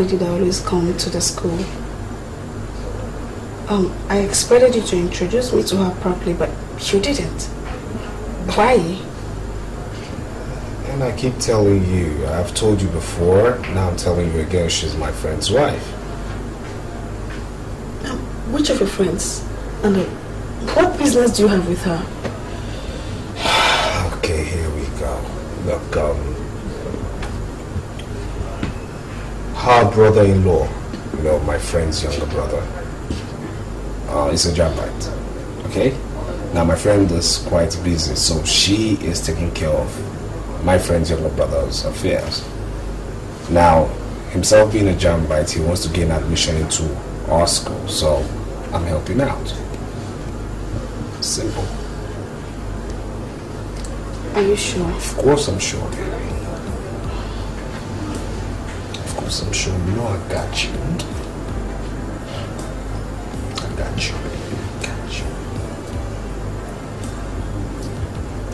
That that always come to the school? Um, I expected you to introduce me to her properly, but you didn't. Why? And I keep telling you, I've told you before, now I'm telling you again, she's my friend's wife. Now, which of your friends? And uh, what business do you have with her? Okay, here we go. Look, um, her brother-in-law, you know, my friend's younger brother, uh, is a Jambite. Okay? Now my friend is quite busy, so she is taking care of my friend's younger brother's affairs. Now, himself being a Jambite, he wants to gain admission into our school, so I'm helping out. Simple. Are you sure? Of course I'm sure, Of I'm sure. You know I got you. I got you. I got you.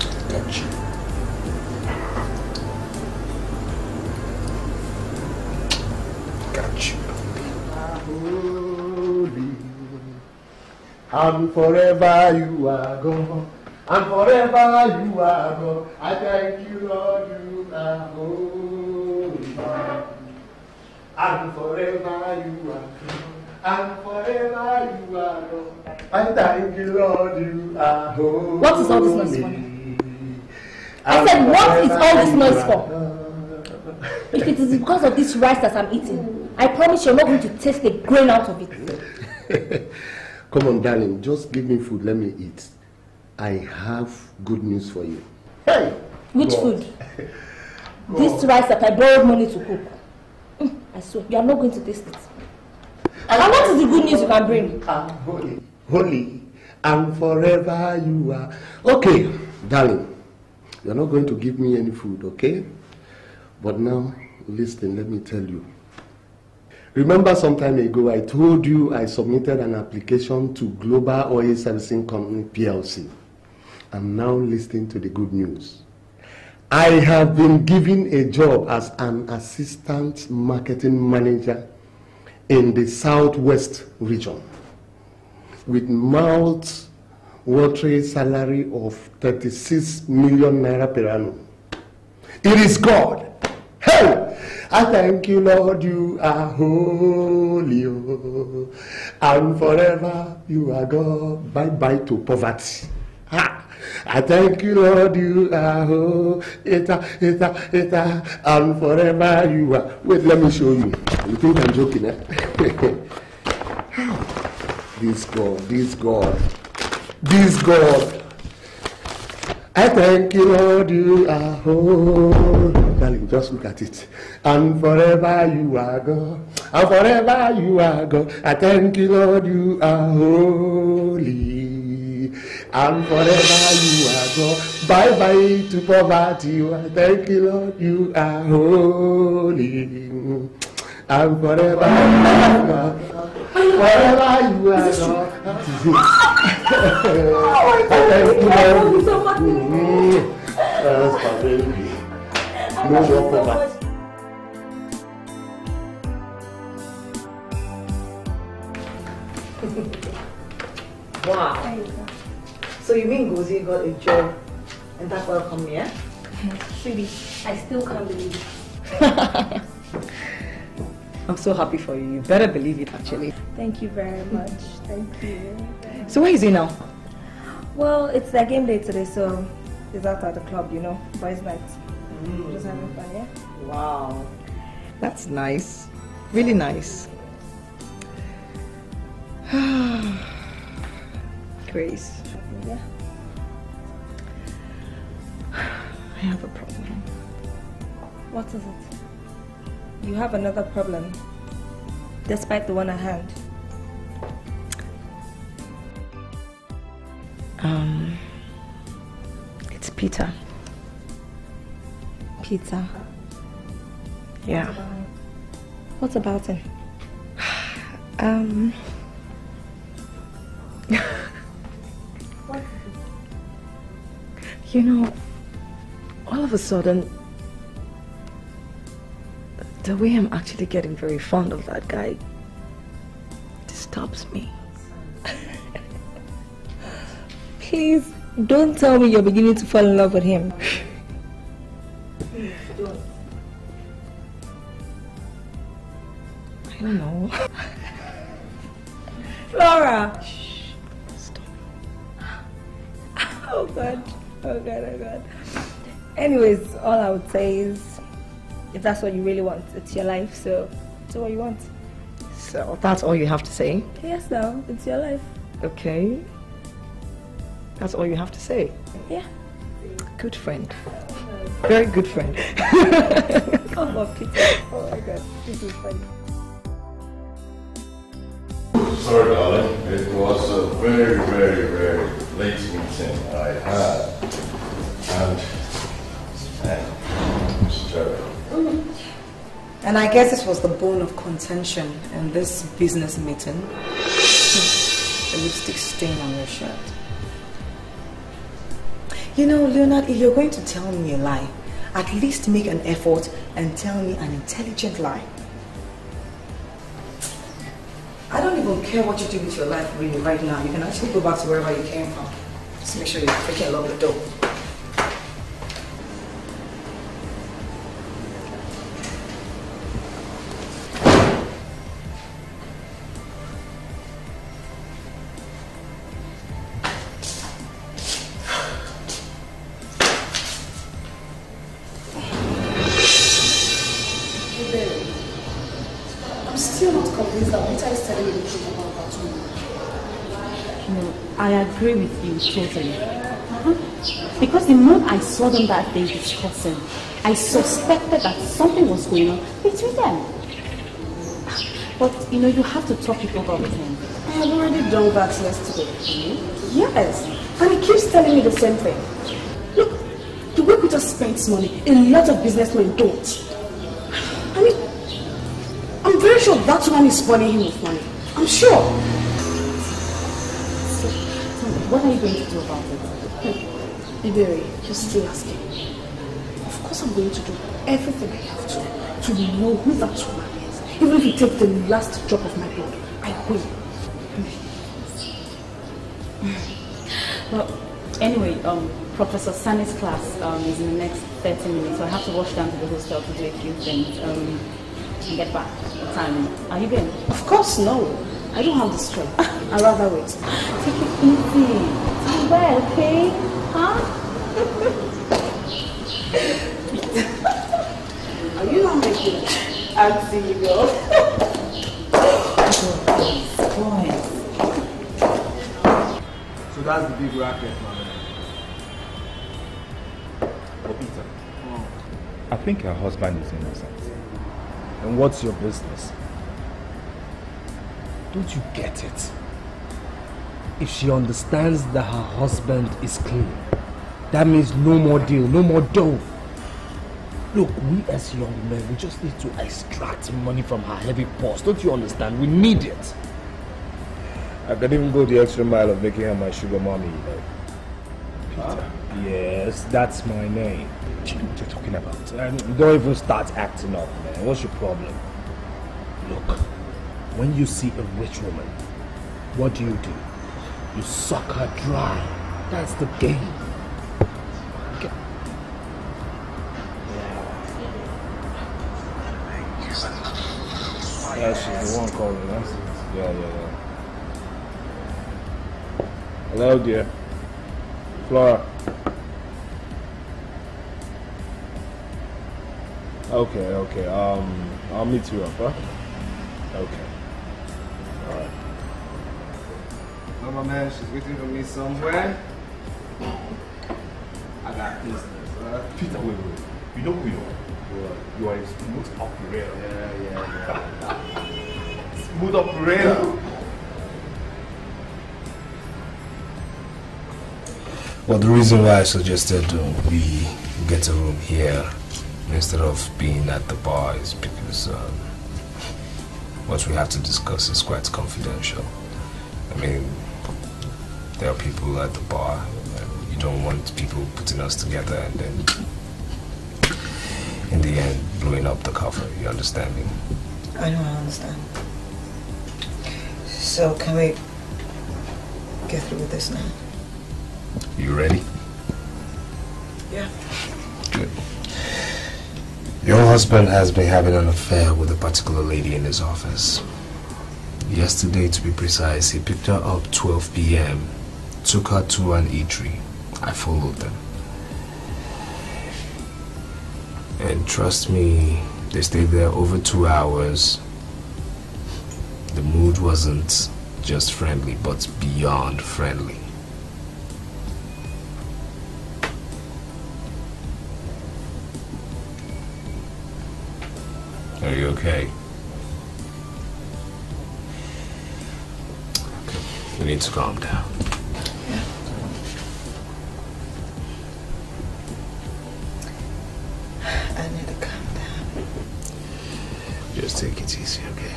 I got you. Got you. holy, and forever you are gone, and forever you are gone. I thank you, Lord, you are holy, and forever you are and forever you are gone. I thank you, Lord, you are holy. What is all this noise for? I said, what is all this noise for? If it is because of this rice that I'm eating, I promise you're not going to taste a grain out of it. Come on, darling, just give me food. Let me eat. I have good news for you. Hey! Which God. food? This rice that I borrowed money to cook. I swear, you are not going to taste it. And what is the good news you can bring? holy, holy, and forever you are. Okay, darling, you're not going to give me any food, okay? But now, listen, let me tell you. Remember some time ago, I told you I submitted an application to Global Oil Servicing Company PLC. I'm now listening to the good news. I have been given a job as an assistant marketing manager in the southwest region with mouth watering salary of 36 million naira per annum. It is God. Hey! I thank you, Lord, you are holy, oh, and forever you are God. Bye bye to poverty. Ha! I thank you, Lord, you are holy, eta, eta, eta, and forever you are. Wait, let me show you. You think I'm joking, eh? this God, this God, this God. I thank you, Lord, you are holy. Darling, just look at it. And forever you are God. And forever you are God. I thank you, Lord, you are holy. And forever you are God. Bye bye to poverty. Thank you, Lord, you are holy. And forever you are God. Forever you are God. Thank you, Lord. Mm. That's my baby. No more poverty. Wow. So you mean Gozi got a job and that's why come here? Sweetie, I still can't believe it. I'm so happy for you. You better believe it actually. Thank you very much. Thank you. So where is he now? Well, it's their game day today, so he's out at the club, you know, boys' night. Mm. Just having fun, yeah? Wow. That's nice. Really nice. Grace, Yeah. I have a problem. What is it? You have another problem, despite the one at hand. Um, it's Peter. Peter. Yeah. What about him? Um. you know, all of a sudden, the way I'm actually getting very fond of that guy disturbs me. Please, don't tell me you're beginning to fall in love with him. All I would say is if that's what you really want, it's your life, so do what you want. So that's all you have to say? Yes, no, it's your life. Okay. That's all you have to say? Yeah. Good friend. Very good friend. Oh, my Peter. Oh my god, this is funny. Sorry, darling. It was a very, very, very late meeting I had. And, And I guess this was the bone of contention in this business meeting. The lipstick stain on your shirt. You know, Leonard, if you're going to tell me a lie, at least make an effort and tell me an intelligent lie. I don't even care what you do with your life really right now. You can actually go back to wherever you came from. Just make sure you freaking lock the door. Totally. Uh-huh. Because the moment I saw them that day discussing, I suspected that something was going on between them. But you know, you have to talk it over with him. I have already done that yesterday. Yes, and he keeps telling me the same thing. Look, the way Peter spends money, a lot of businessmen don't. I mean, I'm very sure that one is spoiling him with money. I'm sure. So, tell me, what are you going to do about it? Iberi, you're still asking. Of course I'm going to do everything I have to to know who that woman is. Even if it takes the last drop of my blood, I will. Well, anyway, um, Professor Sani's class um, is in the next 30 minutes, so I have to rush down to the hostel to do a few things um, and get back in time. Are you going? Of course, no. I don't have the strength. I'd rather wait. Take it easy. Do well, okay? Huh? Are you not making it? I'll see you go. So that's the big racket, man. Oh, Peter. I think her husband is innocent. And what's your business? Don't you get it? if she understands that her husband is clean, that means no more deal, no more dough. Look, we as young men, we just need to extract money from her heavy purse. Don't you understand? We need it. I could even go the extra mile of making her my sugar mommy, you know. Peter. Yes, that's my name. Do you know what you're talking about? And don't even start acting up, man. What's your problem? Look, when you see a rich woman, what do you do? You suck her dry. That's the game. Yeah, she's the one calling us. Yeah, yeah, yeah. Hello, dear. Flora. Okay, okay. Um, I'll meet you up, huh? Okay. Alright. My man, she's waiting for me somewhere. I got business, huh? Peter, wait, wait. You know who you are? You are, you are a smooth operator. Yeah, yeah, yeah. Smooth operator. Well, the reason why I suggested uh, we get a room here instead of being at the bar is because um, what we have to discuss is quite confidential. I mean, there are people at the bar. And you don't want people putting us together and then, in the end, blowing up the cover. You understand me? I know, I understand. So, can we get through with this now? You ready? Your husband has been having an affair with a particular lady in his office. Yesterday, to be precise, he picked her up 12 p.m., took her to an eatery. I followed them. And trust me, they stayed there over two hours. The mood wasn't just friendly, but beyond friendly. Are you okay? You need to calm down. I need to calm down. Just take it easy, okay?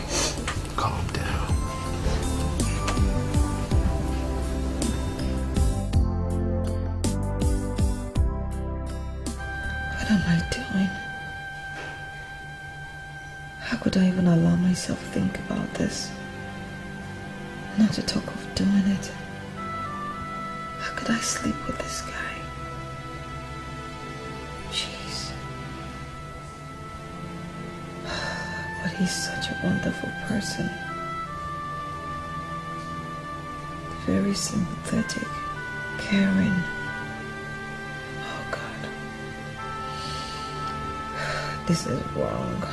Sympathetic, caring. Oh God. This is wrong.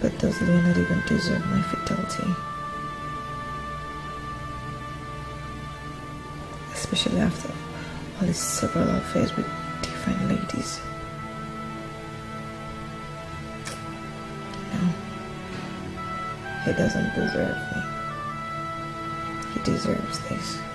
But does Leonard even deserve my fidelity? Especially after all his several affairs with different ladies. No. He doesn't deserve me. Deserves this.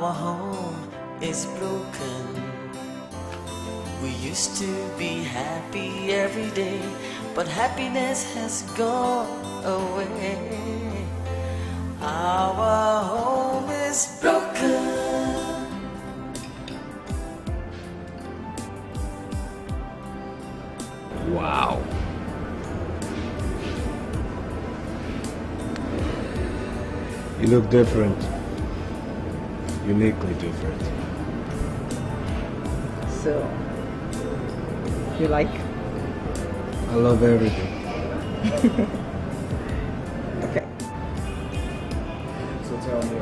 Our home is broken. We used to be happy every day, but happiness has gone away. Our home is broken. Wow. You look different. Uniquely different. So, you like? I love everything. okay. So tell me,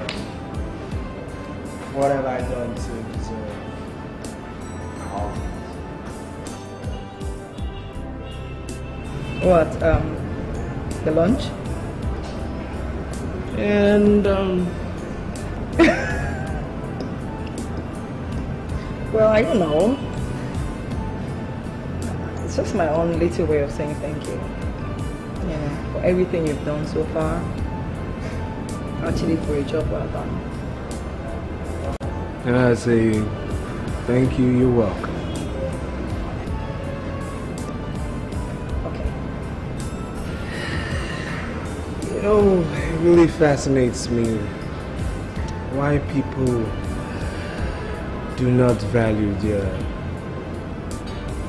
what have I done to deserve all What? Um, the lunch? And, um... well, I don't know. It's just my own little way of saying thank you. You know, for everything you've done so far. Actually, for a job well done. And I say, thank you, you're welcome. You know, it really fascinates me why people do not value their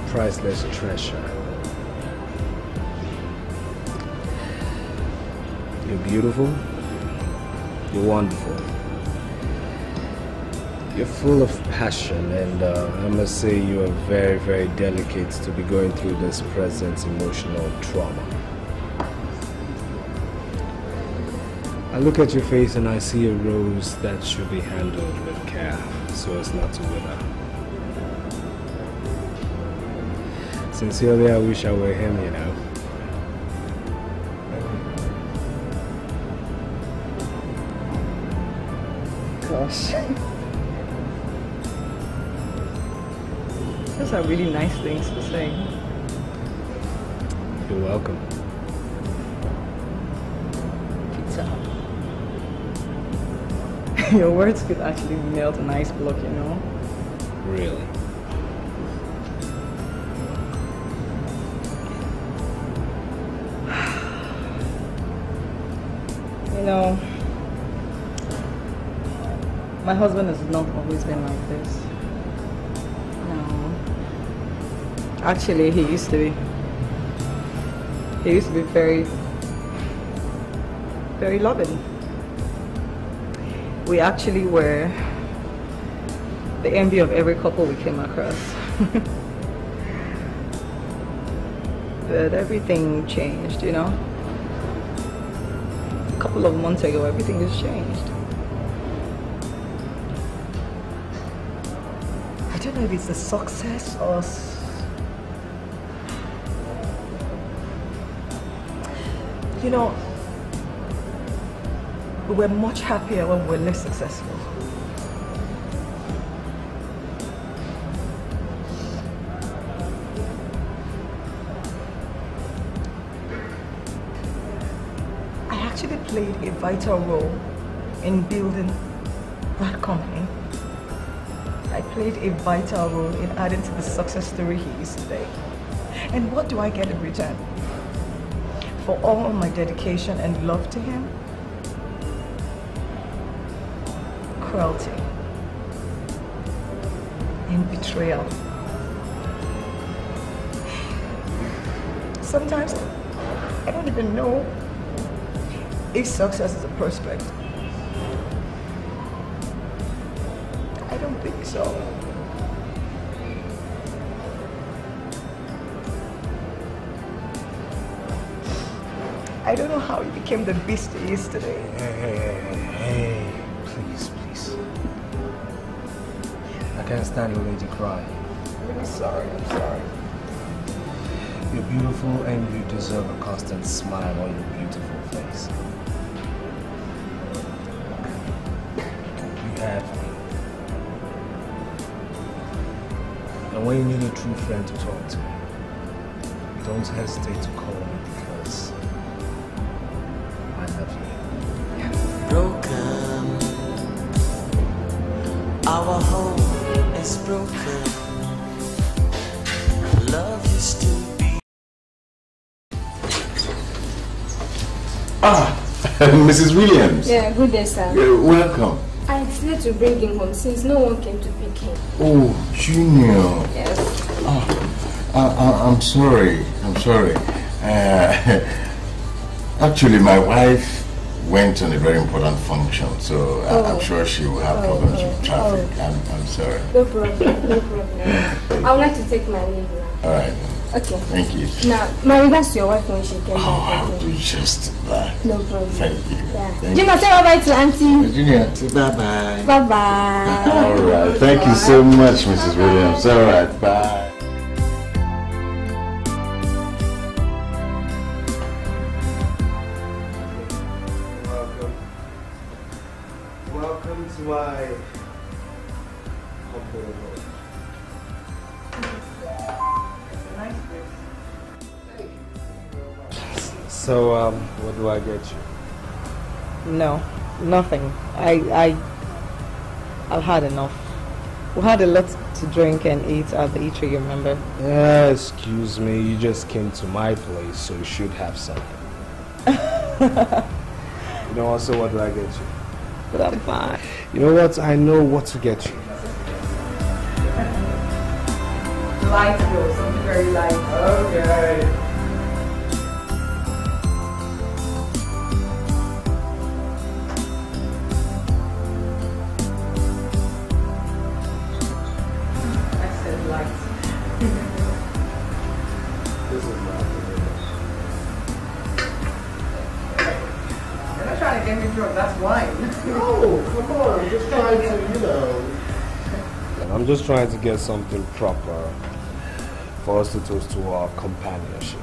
priceless treasure. You're beautiful. You're wonderful. You're full of passion, and uh, I must say you are very, very delicate to be going through this present emotional trauma. I look at your face and I see a rose that should be handled with care so as not to wither. Sincerely, I wish I were him, you know. Gosh. Those are really nice things to say. You're welcome. Your words could actually melt an ice block, you know? Really? You know, my husband has not always been like this. No. Actually, he used to be. He used to be very, very loving. We actually were the envy of every couple we came across. but everything changed, you know? A couple of months ago, everything has changed. I don't know if it's a success or. You know, we were much happier when we were less successful. I actually played a vital role in building that company. I played a vital role in adding to the success story he is today. And what do I get in return? For all of my dedication and love to him? Cruelty and betrayal. Sometimes I don't even know if success is a prospect. I don't think so. I don't know how he became the beast he is today. Hey, hey, hey, hey, please, can't stand a lady cry. I'm sorry, I'm sorry. You're beautiful and you deserve a constant smile on your beautiful face. You have me. And when you need a true friend to talk to, don't hesitate to call me because Mrs. Williams. Yeah, good day, sir. Uh, welcome. I decided to bring him home since no one came to pick him. Oh, Junior. Yes. Oh, I, I, I'm sorry. I'm sorry. Uh, actually, my wife went on a very important function, so I, I'm Oh. sure she will have Oh, problems oh, with traffic. oh. I'm, I'm sorry. No problem, no problem. I would like to take my leave now. All right. Okay. Thank you. Now, my regards to your wife when she came Oh, back. I'll do just that. No problem. Thank you. Yeah. Thank Junior, say bye-bye to Auntie. Junior, bye-bye. Bye-bye. All right. Thank you so much, Mrs. Williams. All right. Bye. So, um, what do I get you? No, nothing. I, I, I've had enough. We had a lot to drink and eat at the eatery, you remember? Yeah, excuse me, you just came to my place, so you should have something. you know also, what do I get you? But I'm fine. You know what, I know what to get you. Light though, something very light. Okay. I'm just trying to get something proper for us to toast to our companionship.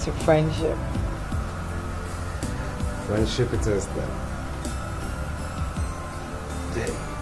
To friendship. Friendship it is then. There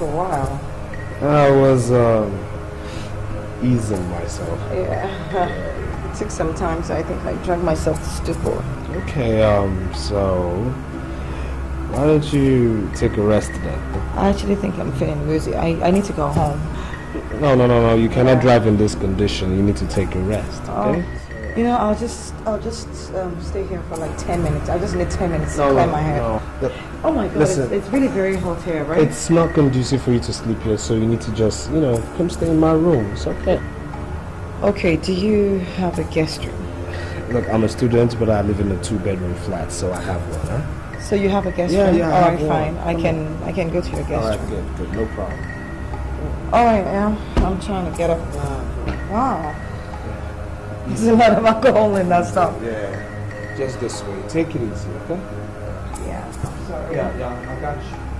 a while. I was um, easing myself. Yeah. It took some time, so I think I dragged myself to stupor. Okay, um, so why don't you take a rest then? I actually think I'm feeling woozy. I, I need to go home. No, no, no, no. You cannot drive in this condition. You need to take a rest. Okay. Oh, you know, I'll just I'll just um, stay here for like 10 minutes. I just need 10 minutes to No, clear my hair. no. Oh my god, Listen. it's, it's really very hot here, right? It's not conducive for you to sleep here, so you need to just, you know, come stay in my room. It's okay. Okay, do you have a guest room? Look, I'm a student, but I live in a two-bedroom flat, so I have one. Huh? So you have a guest Yeah, room? yeah, I All right, one. fine. I Come can I can go to your guest All right, room. good, good, no problem. All right, yeah. I'm trying to get up. Wow. There's a lot of alcohol in that stuff. Yeah, just this way. Take it easy, okay? Yeah, I'm sorry. Yeah, yeah, I got you.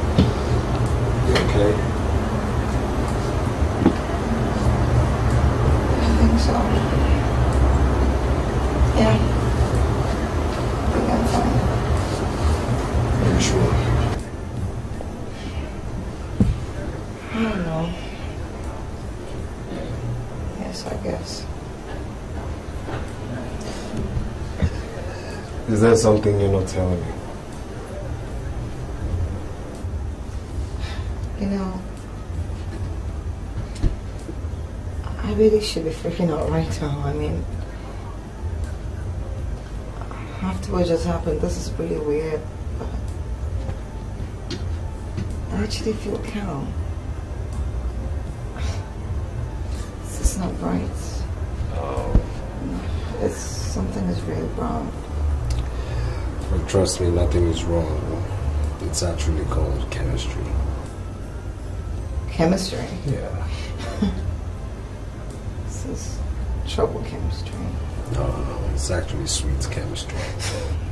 You okay? I think so. Yeah. I think I'm fine. Are you sure? I don't know. Yes, I guess. Is there something you're not telling me? You know, I really should be freaking out right now. I mean, after what just happened, this is really weird. But I actually feel calm. Trust me, nothing is wrong. It's actually called chemistry. Chemistry. Yeah. This is trouble chemistry. No, no, it's actually sweet chemistry.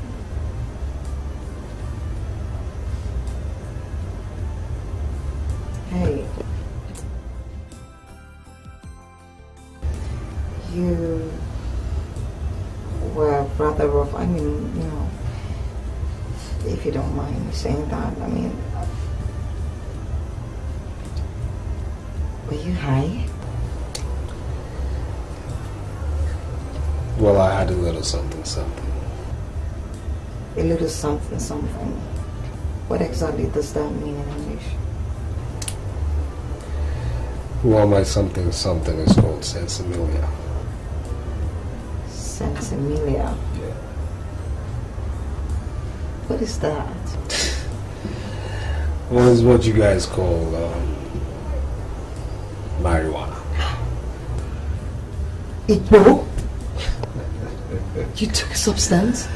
you don't mind me saying that, I mean, were you high? Well, I had a little something, something. A little something, something. What exactly does that mean in English? Well, my something, something is called sinsemilla. Sinsemilla. Yeah. What is that? It's what you guys call um, marijuana. Igbo? You took a substance?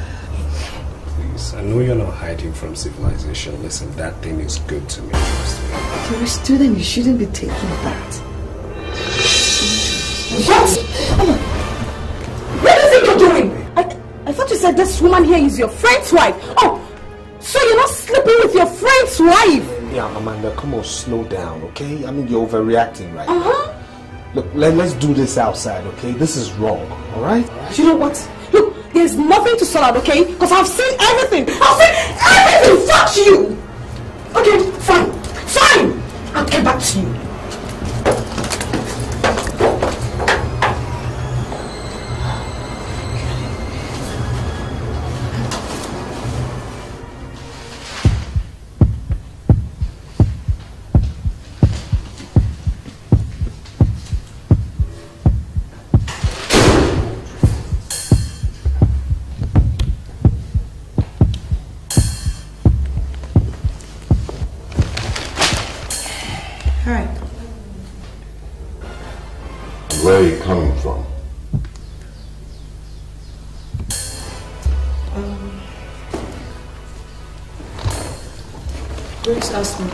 Please, I know you're not hiding from civilization. Listen, that thing is good to me. You're a student, you shouldn't be taking that. What? What do you think you're doing? I, I thought you said this woman here is your friend's wife. Oh, friend's wife? Yeah, Amanda, come on, slow down, okay? I mean, you're overreacting right Uh-huh. Look, let, let's do this outside, okay? This is wrong, all right? You know what? Look, there's nothing to sort out, okay? Because I've seen everything. I've seen everything. Fuck you. Okay, fine. Fine. I'll get back to you.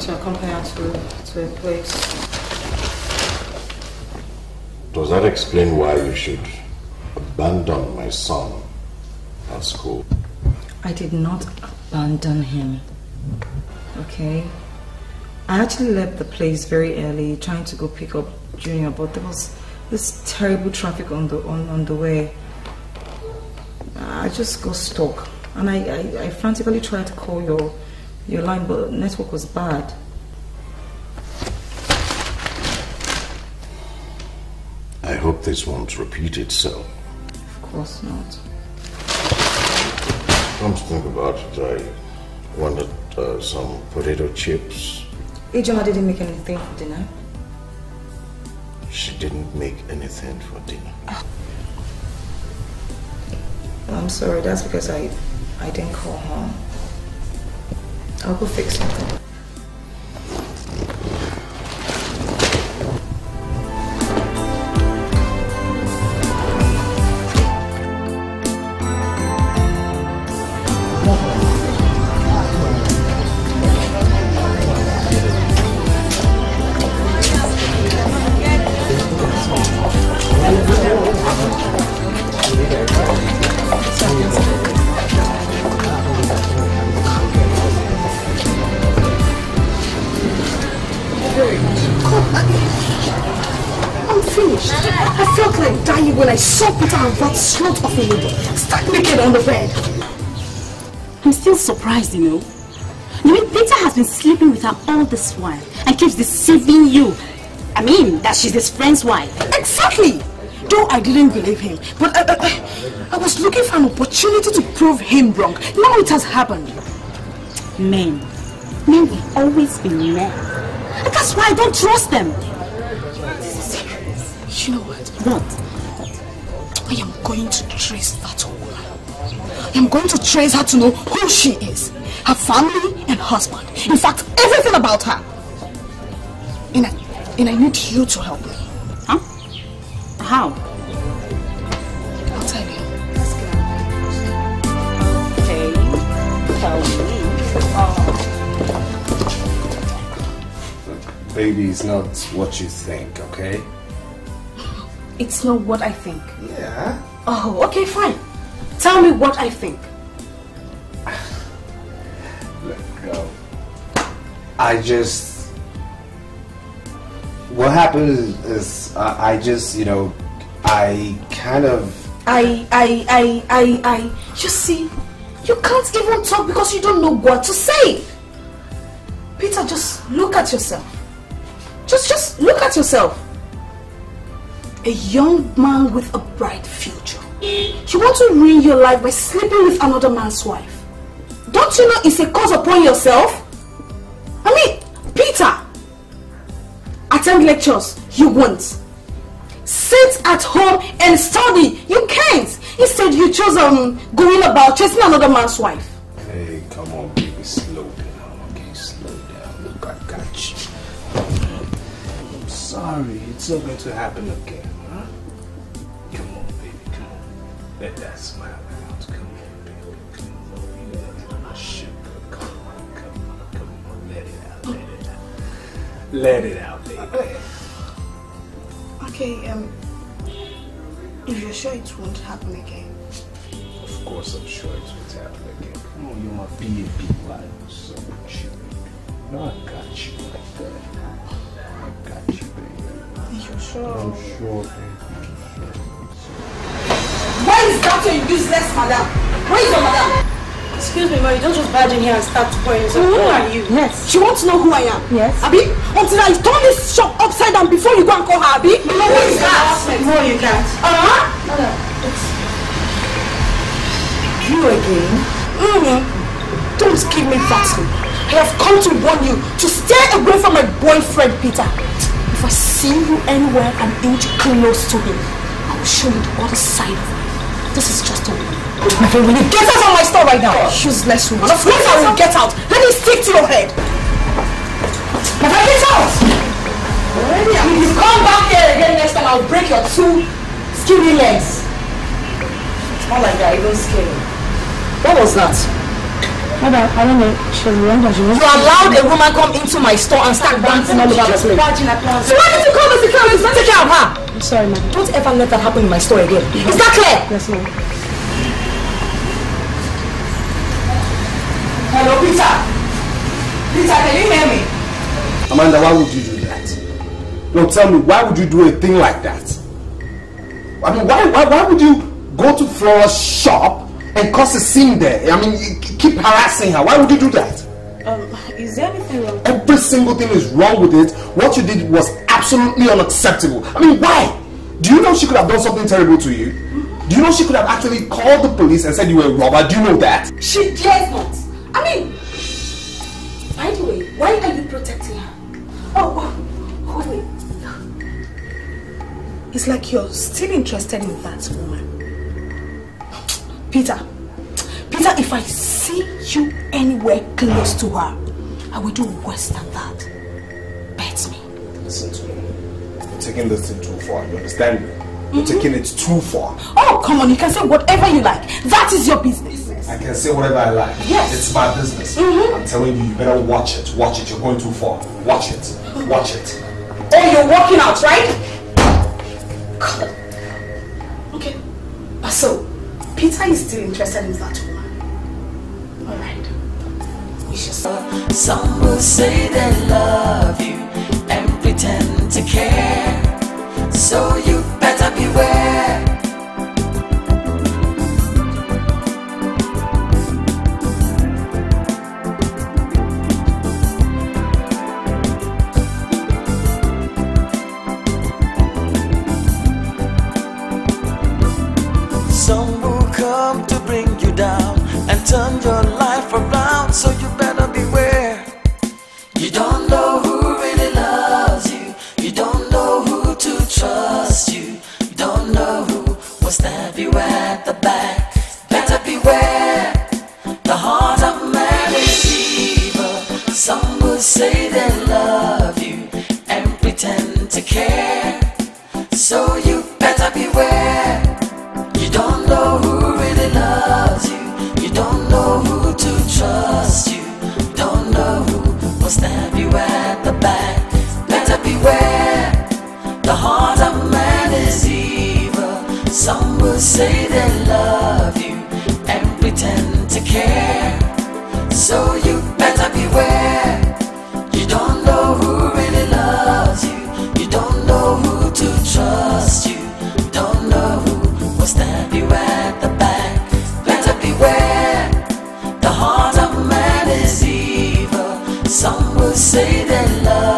To accompany her to, to a place. Does that explain why you should abandon my son at school? I did not abandon him. Okay? I actually left the place very early, trying to go pick up Junior, but there was this terrible traffic on the on, on the way. I just got stuck. And I, I, I frantically tried to call your your line, network was bad. I hope this won't repeat itself. Of course not. Come to think about it, I wanted uh, some potato chips. Ijeoma didn't make anything for dinner. She didn't make anything for dinner. I'm sorry, that's because I I didn't call her. I'll go fix something. Saw Peter and that slut of a lady stuck naked on the bed. I'm still surprised, you know. You mean Peter has been sleeping with her all this while and keeps deceiving you? I mean, that she's his friend's wife. Exactly! Though I didn't believe him, but I, I, I was looking for an opportunity to prove him wrong. Now it has happened. Men. Men will always be men. And that's why I don't trust them. You know what? What? I am going to trace that woman. I am going to trace her to know who she is, her family and husband. In fact, everything about her. And I, and I need you to help me. Huh? How? I'll tell you. Okay. Tell me. Oh. Baby, it's not what you think, okay? It's not what I think. Yeah. Oh, okay, fine. Tell me what I think. Look, um, I just. What happened is, is uh, I just, you know, I kind of. I, I, I, I, I. You see, you can't even talk because you don't know what to say. Peter, just look at yourself. Just, just look at yourself. A young man with a bright future. You want to ruin your life by sleeping with another man's wife. Don't you know it's a curse upon yourself? I mean, Peter, attend lectures, you won't. Sit at home and study, you can't. Instead, you chose um, going about chasing another man's wife. Hey, come on, baby, slow down, okay? Slow down. Look, I got you. I'm sorry, it's not going to happen again, Let that smile out. Come on, baby, come on. You know, my sugar. Come on, come on, come on. Let it out, let it out. Let it out, baby. Okay, um, if you're sure it won't happen again. Of course, I'm sure it won't happen again. Come on, you're my BAB wife. So you. No, I got you like that. I got you, baby. You're sure? I'm sure, baby. Why is that your useless madam? Where is your madam? Excuse me, Mary, don't just barge in here and start pouring yourself. Who are you? Yes. She wants to know who I am. Yes. Abi, until I turn this shop upside down before you go and call her, Abi. No, who is that? No, you can't. Uh-huh. You again? Mm-hmm. Don't give me vaccine. I have come to warn you to stay away from my boyfriend, Peter. If I see you anywhere an inch close to him, I will show you the other side of him. This is just a. My friend, will you get out of my store right now? Useless woman. Of course I will get out. Let it stick to your head. My friend, get out! If you come back here again next time, I'll break your two skinny legs. It's not like that, even scary. What was that? Madam, I don't know. She was wrong. She You allowed a woman come into my store and start dancing all over the place. So why did you call the security to take care of her? I'm sorry, madam. Don't ever let that happen in my store again. Is that clear? Yes, ma'am. Hello, Peter. Peter, can you hear me? Amanda, why would you do that? No, tell me, why would you do a thing like that? I mean, why, why, why would you go to Flora's shop and cause a scene there. I mean, you keep harassing her. Why would you do that? Um, is there anything wrong? Every single thing is wrong with it. What you did was absolutely unacceptable. I mean, why? Do you know she could have done something terrible to you? Do you know she could have actually called the police and said you were a robber? Do you know that? She dares not. I mean, by the way, why are you protecting her? Oh, oh, wait. It's like you're still interested in that woman. Peter, Peter, if I see you anywhere close to her, I will do worse than that. Bet me. Listen to me. You're taking this thing too far. You understand me? You're taking it too far. Oh, come on, you can say whatever you like. That is your business. I can say whatever I like. Yes. It's my business. Mhm. I'm telling you, you better watch it. Watch it. You're going too far. Watch it. Watch it. Oh, you're walking out, right? God. Okay. So, Peter is still interested in that woman. Alright. We should Some will say they love you and pretend to care. So you better beware. Down and turn your life around, so you better beware. You don't know who really loves you, you don't know who to trust you, you don't know who will stab you at the back. Better beware. The heart of man is evil. Some will say they love you and pretend to care. Some will say they love you and pretend to care. So you better beware. You don't know who really loves you. You don't know who to trust you. Don't know who will stab you at the back. Better beware. The heart of man is evil. Some will say they love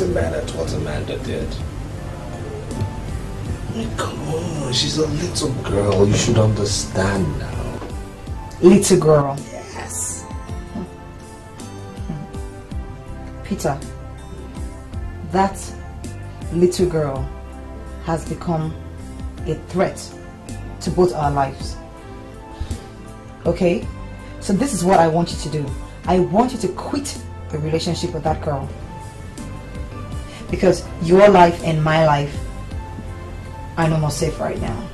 Still mad at what Amanda did? Come on, she's a little girl. You should understand now. Little girl. Yes. Peter, that little girl has become a threat to both our lives. Okay? So this is what I want you to do. I want you to quit the relationship with that girl. Because your life and my life are no more safe right now.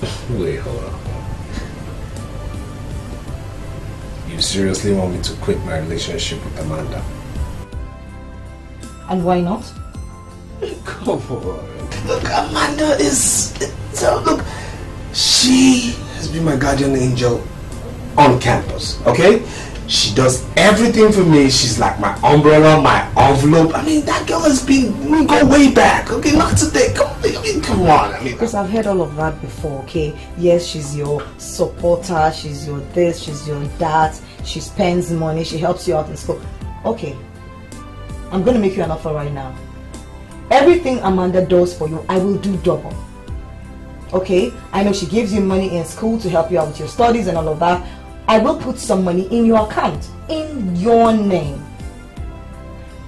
Wait, hold on. You seriously want me to quit my relationship with Amanda? And why not? Come on. Look, Amanda is. So look, she has been my guardian angel on campus. Okay, she does everything for me. She's like my umbrella, my envelope. I mean, that girl has been we go way back. Okay, not today. Come, I mean, come on. I mean, Because I've heard all of that before, okay? Yes, she's your supporter, she's your this, she's your that, she spends money, she helps you out in school. Okay, I'm gonna make you an offer right now. Everything Amanda does for you, I will do double. Okay? I know she gives you money in school to help you out with your studies and all of that. I will put some money in your account, in your name.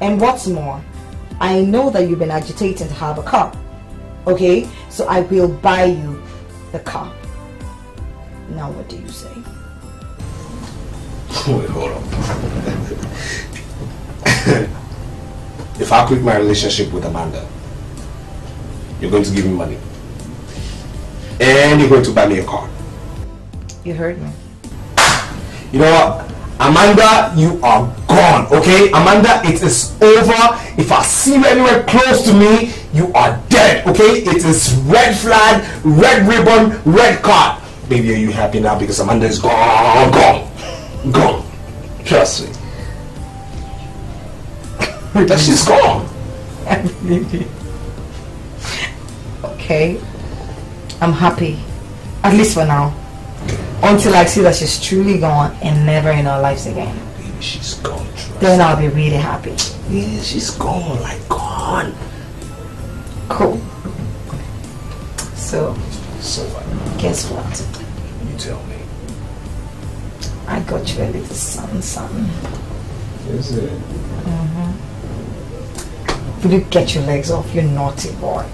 And what's more, I know that you've been agitating to have a car. Okay? So I will buy you the car. Now what do you say? Wait, hold on. if I quit my relationship with Amanda, you're going to give me money. And you're going to buy me a car. You heard me. You know what? Amanda, you are gone, okay? Amanda, it is over. If I see you anywhere close to me, you are dead, okay? It is red flag, red ribbon, red card. Baby, are you happy now? Because Amanda is gone, gone, gone. Trust me. that she's gone. Okay. I'm happy. At least for now. Until I see that she's truly gone and never in our lives again. She's gone. Then I'll be really happy. Yeah, she's gone, like gone. Cool. So, So what? guess what? You tell me. I got you a little son, son. Is it? Mm-hmm. Will you get your legs off, you naughty boy?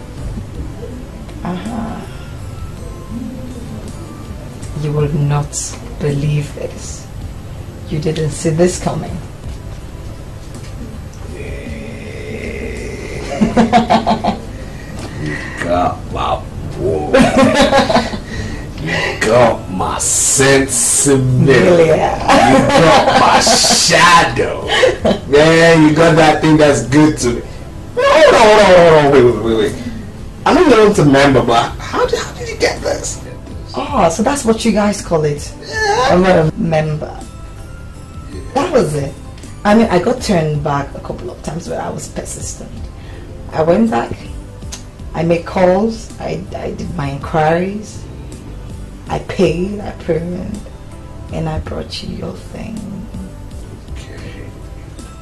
Uh-huh. You will not believe this. You didn't see this coming. You got my boy. you got my sensibility. You got my shadow. Man, you got that thing that's good to me. Hold on, hold on, hold on, wait, wait, wait, wait. I don't know to remember, but how did, how did you get this? Oh, so that's what you guys call it. I remember. That was it. I mean, I got turned back a couple of times, but I was persistent. I went back. I made calls. I, I did my inquiries. I paid. I proved, and I brought you your thing.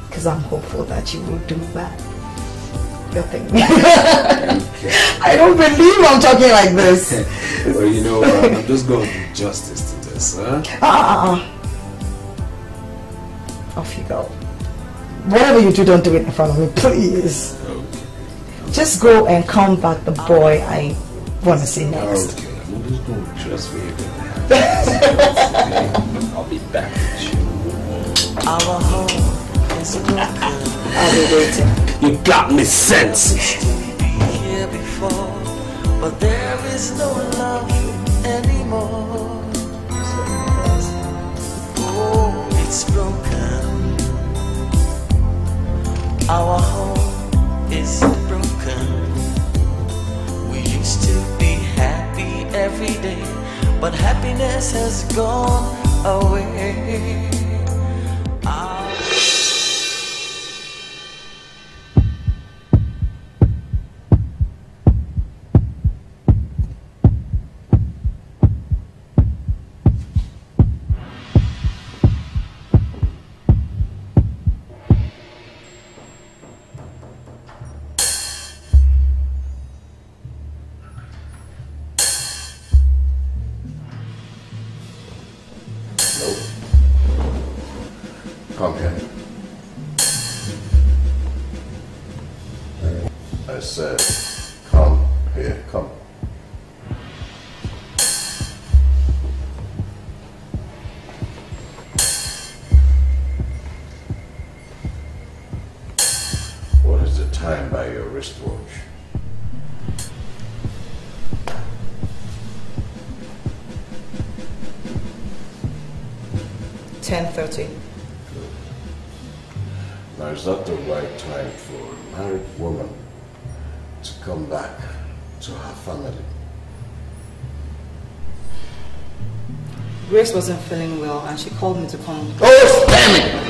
Because I'm hopeful that you will do that. Your thing. I don't believe I'm talking like this. well, you know, what? I'm just going to do justice to this, huh? Ah, ah, ah. Off you go. Whatever you do, don't do it in front of me, please. Just go and come back the boy I want to see next. Okay, I'm just going to trust me. I'll be back with you. Our home is broken. I'll be waiting. You got me before, but there is no love anymore. Oh, it's broken. Our home is broken. We used to be happy every day, but happiness has gone away. Our 10.30. Now, is that the right time for a married woman to come back to her family? Grace wasn't feeling well and she called me to come. Oh, damn it!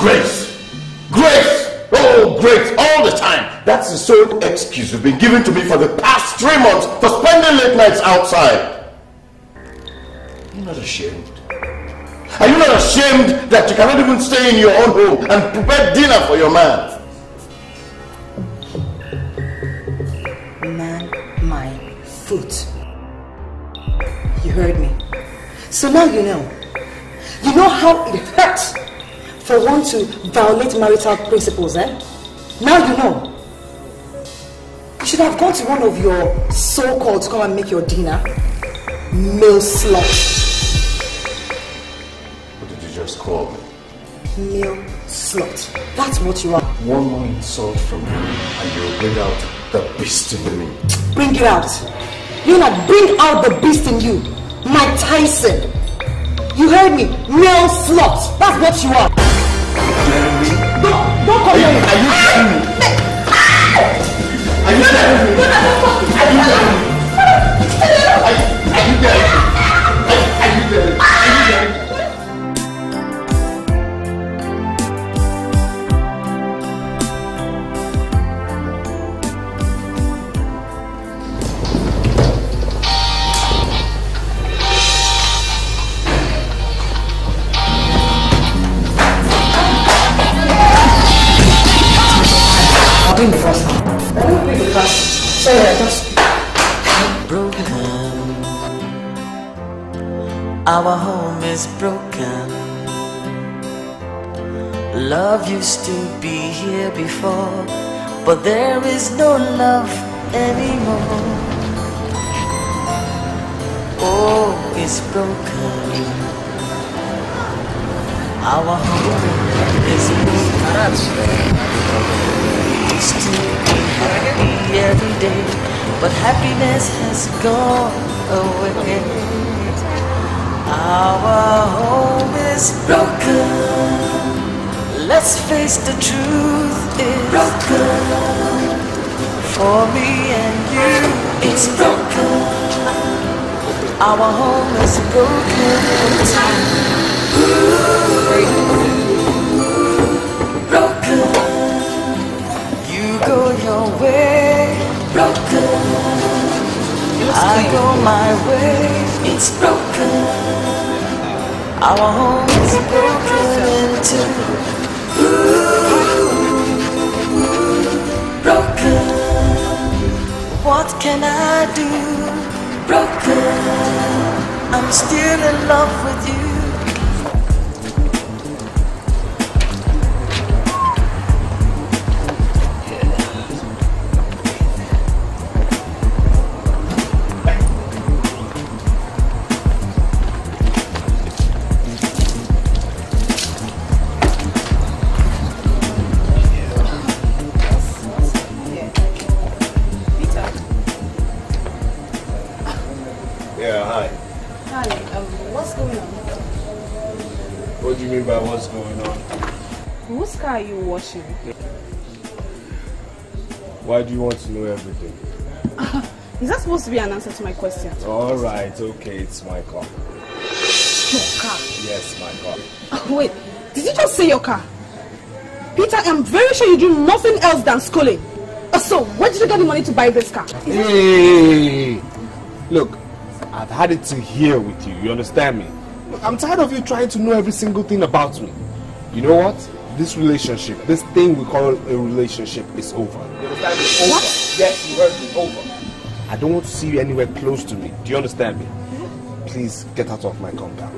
Grace! Grace! Oh, Grace, all the time! That's the sole excuse you've been giving to me for the past three months for spending late nights outside. You're not ashamed. Are you not ashamed that you cannot even stay in your own home and prepare dinner for your man? Man, my foot. You heard me. So now you know. You know how it hurts for one to violate marital principles, eh? Now you know. You should have gone to one of your so-called to come and make your dinner. Male slut. What did you just call me? Male slut. That's what you are. One more insult from you and you'll bring out the beast in me. Bring it out. You not bring out the beast in you. Mike Tyson. You heard me. Male slut. That's what you are. Don't, don't come here. Are you kidding me? Are you kidding me? Are you kidding me? Are you kidding me? Broken. Our home is broken. Love used to be here before, but there is no love anymore. Oh, it's broken. Our home is broken. Every day, but happiness has gone away. Our home is broken. Let's face the truth, it's broken. For me and you, it's broken. Our home is broken. Broken. You go your way, broken. I go my way, it's broken. Our home is broken too. Broken. What can I do? Broken. I'm still in love with you. You? Why do you want to know everything? Is that supposed to be an answer to my question? Alright, okay, it's my car. Your car. Yes, my car. Oh, wait, did you just say your car? Peter, I'm very sure you do nothing else than schooling. Uh, So, where did you get the money to buy this car? Hey! Look, I've had it to here with you, you understand me? Look, I'm tired of you trying to know every single thing about me. You know what? This relationship, this thing we call a relationship is over. You understand me? Over. What? Yes, you heard me, over. I don't want to see you anywhere close to me. Do you understand me? Please get out of my compound.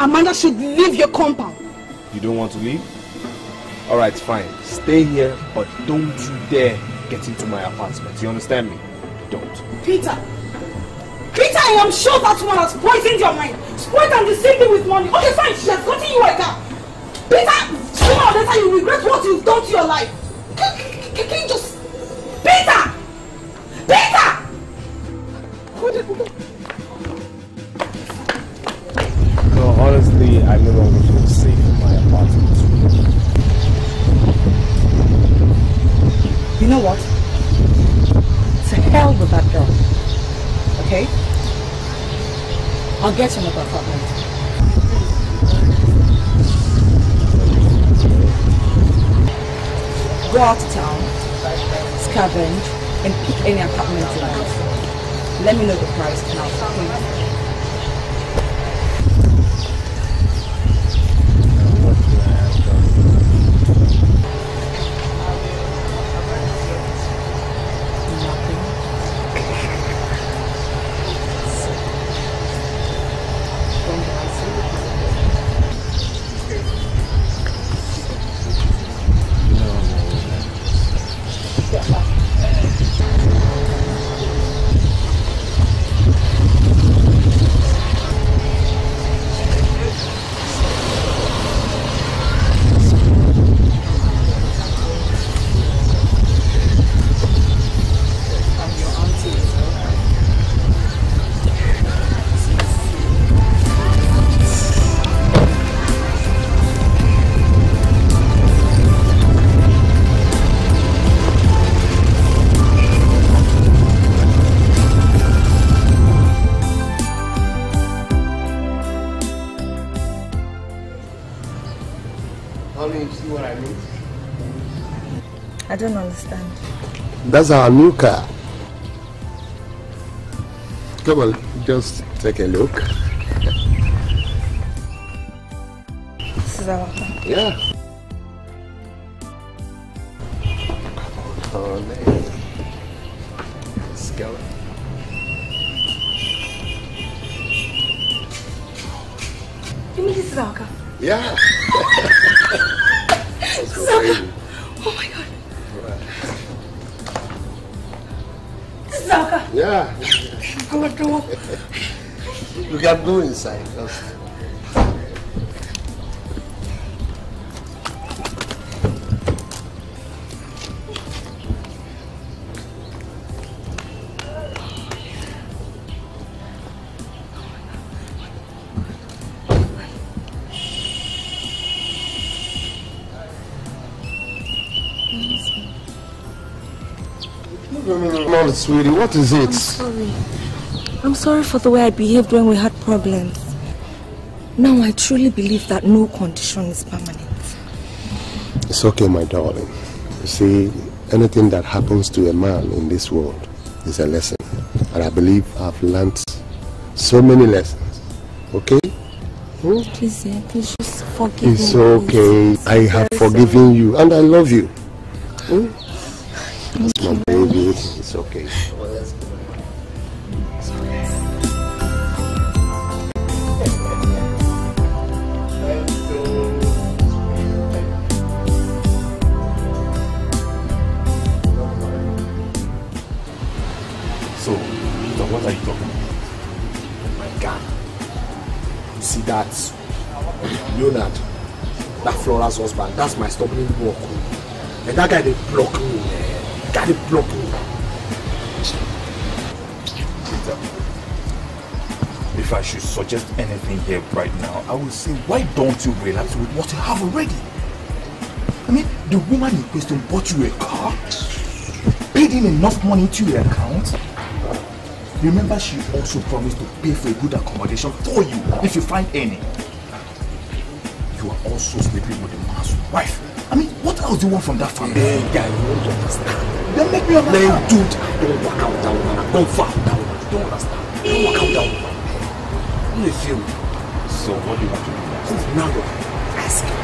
Amanda should leave your compound. You don't want to leave? Alright, fine. Stay here, but don't you dare get into my apartment. You understand me? Don't. Peter! Peter, I am sure that woman has poisoned your mind. Spoiled and deceived you with money. Okay, fine, she has gotten you a car. Peter, sooner or later you regret what you've done to your life. Can, can, can you just... Peter! Peter! What did... No, honestly, I no longer feel safe in my apartment. You know what? To hell with that girl. Okay? I'll get you another apartment. Go out to town, scavenge, and pick any apartment you want. Let me know the price and don't understand. That's our new car. Come on, just take a look. This is our car. Yeah. Sweetie. What is it? I'm sorry. I'm sorry for the way I behaved when we had problems. Now I truly believe that no condition is permanent. It's okay, my darling. You see, anything that happens to a man in this world is a lesson. And I believe I've learnt so many lessons. Okay? Hmm? Please, please just forgive me. It's please. okay. I have forgiven you and I love you. Hmm? That's. It's okay. So, Peter, what are you talking about? My God. You see that? Leonard, that Flora's husband, that's my stumbling block. And that guy, they block me. eh. Guy, they block me. Should suggest anything here right now, I would say, why don't you relax with what you have already? I mean, the woman in question bought you a car, paid in enough money to your account. Remember, she also promised to pay for a good accommodation for you if you find any. You are also sleeping with the man's wife. I mean, what else do you want from that family? Hey, guy, you don't understand. Then make me Man, understand. dude, don't walk out that woman. Don't fuck that. You don't understand. Don't walk out that woman. You feel? So what do you want to do next? Now you're asking.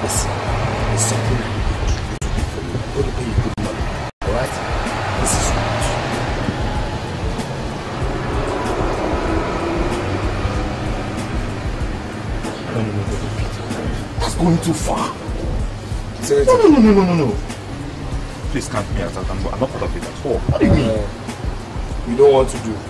Listen, there's something I need you to do for me. I'm going to pay you good money. Alright? This is what. going too far. No, no, no, no, no, no, no. Please count me out. I'm, I'm not part of it at all. What do you mean? Uh, you don't want to do.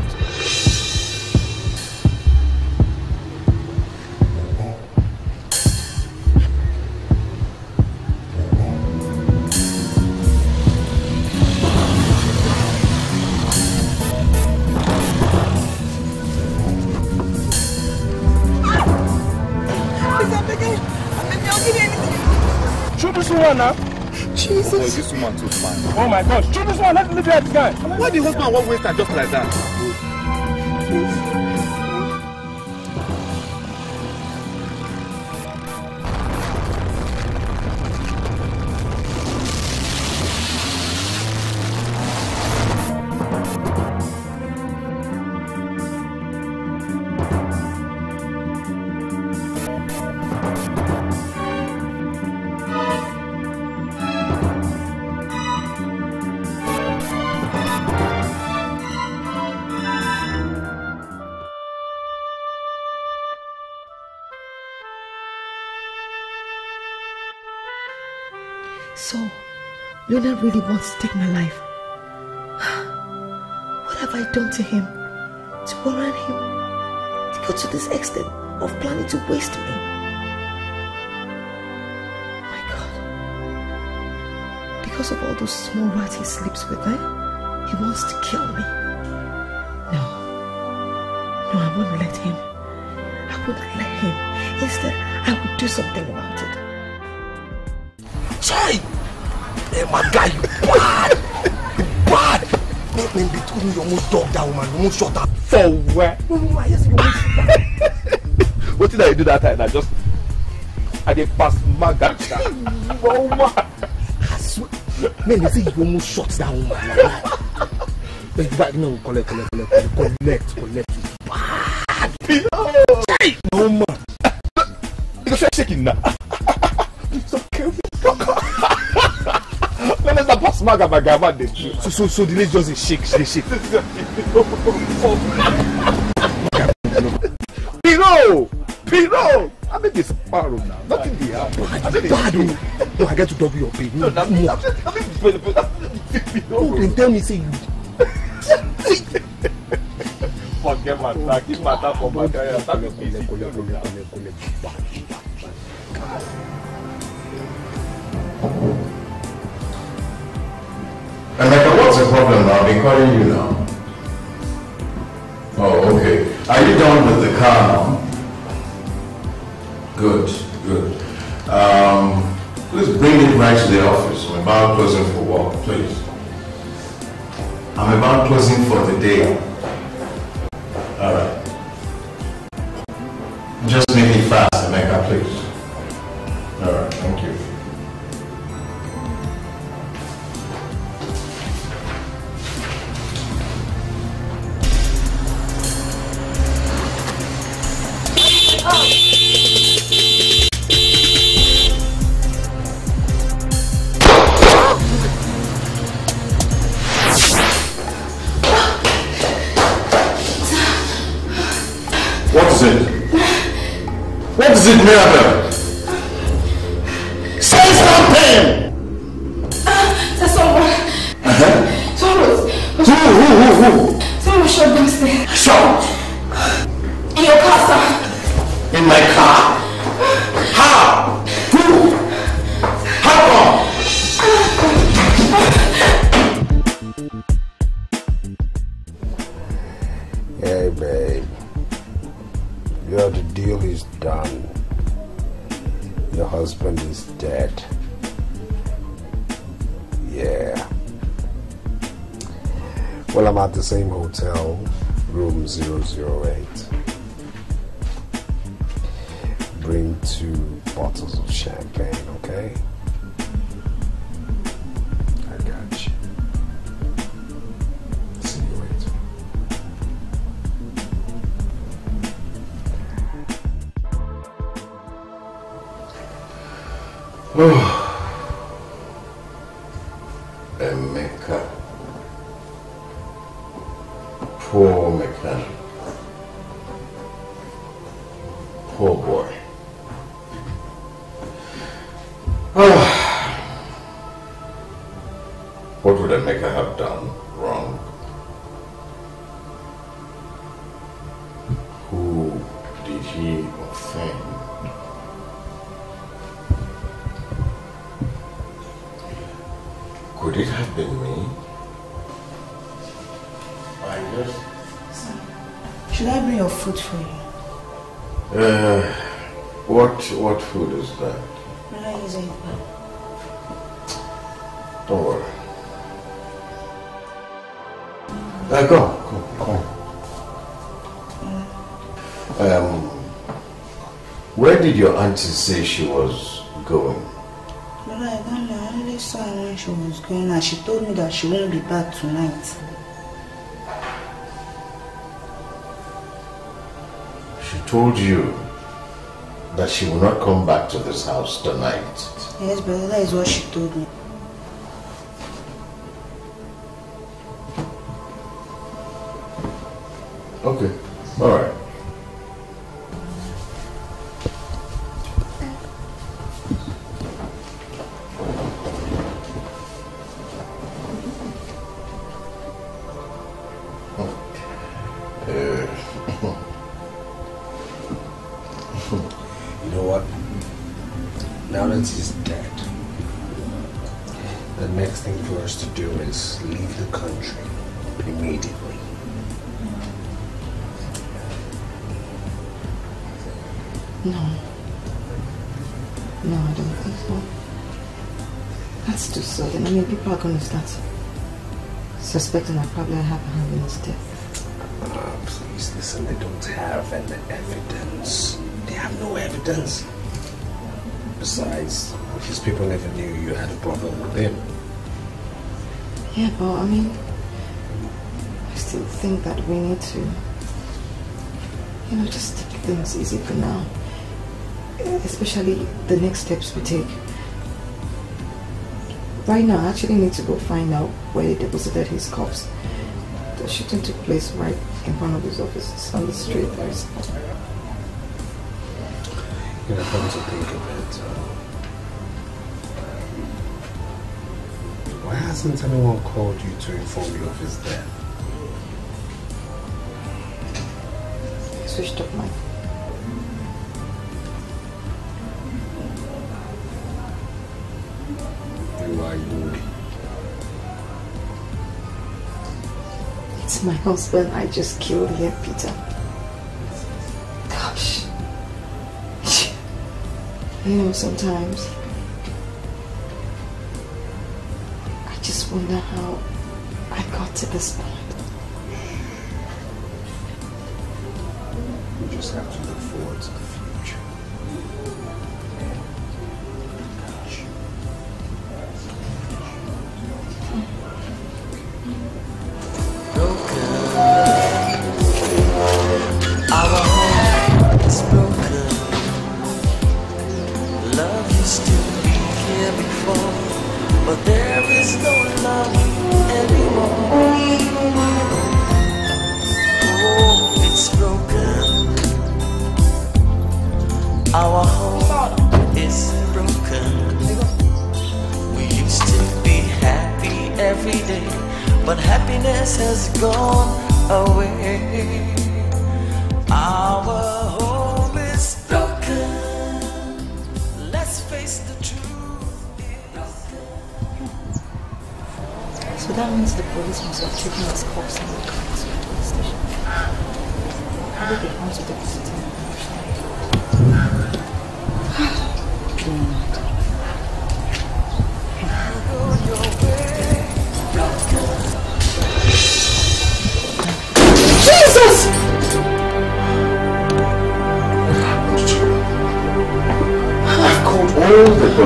Jesus. Boy, this woman too fine. Oh my gosh, shoot this one. Let me leave that guy. Why the husband won't waste her just like that? Luna really wants to take my life. What have I done to him to warrant him to go to this extent of planning to waste me? My God. Because of all those small rats he sleeps with, eh? He wants to kill me. No. No, I won't let him. I wouldn't let him. Instead, I would do something about it. Hey, my guy, you bad! You bad! Man, man, told me you almost dog that woman. You almost shot her. For where? No, no, I just you almost What did I do that time? I just... I did pass my guy. woman. I swear. Man, they say you almost shot that woman. Like that. No, collect, collect, collect, collect, collect. Pass maga my guy man dey do. So so so the lady just dey shake dey shake. Piro! Piro! I make this sparrow now. Nothing dey happen. I dey bad o. No, I get to double your pay. No, na me. No, dem tell me say you. Forget matter, keep matter for matter. Yeah, that is easy. Been calling you now. Oh, okay. Are you done with the car now? Good, good. Um, please bring it right to the office. I'm about closing for work, please. I'm about closing for the day. Well, I'm at the same hotel, room 008. Bring two bottles of champagne, okay? I got you. See you later. Poor auntie say she was going? But I don't know. I only saw her when she was going and she told me that she won't be back tonight. She told you that she will not come back to this house tonight. Yes, but that is what she told me. Suspecting I probably have a hand in his death. Ah, please listen, they don't have any evidence. They have no evidence. Besides, his people never knew you had a problem with him. Yeah, but I mean, I still think that we need to, you know, just take things easy for now. Especially the next steps we take. Right now, I actually need to go find out where he deposited his corpse. The shooting took place right in front of his offices on the street. There is. You know, come to think of it, uh, why hasn't anyone called you to inform you of his death? I switched up my. My husband I just killed here, Peter. Gosh. You know, sometimes I just wonder how I got to this point.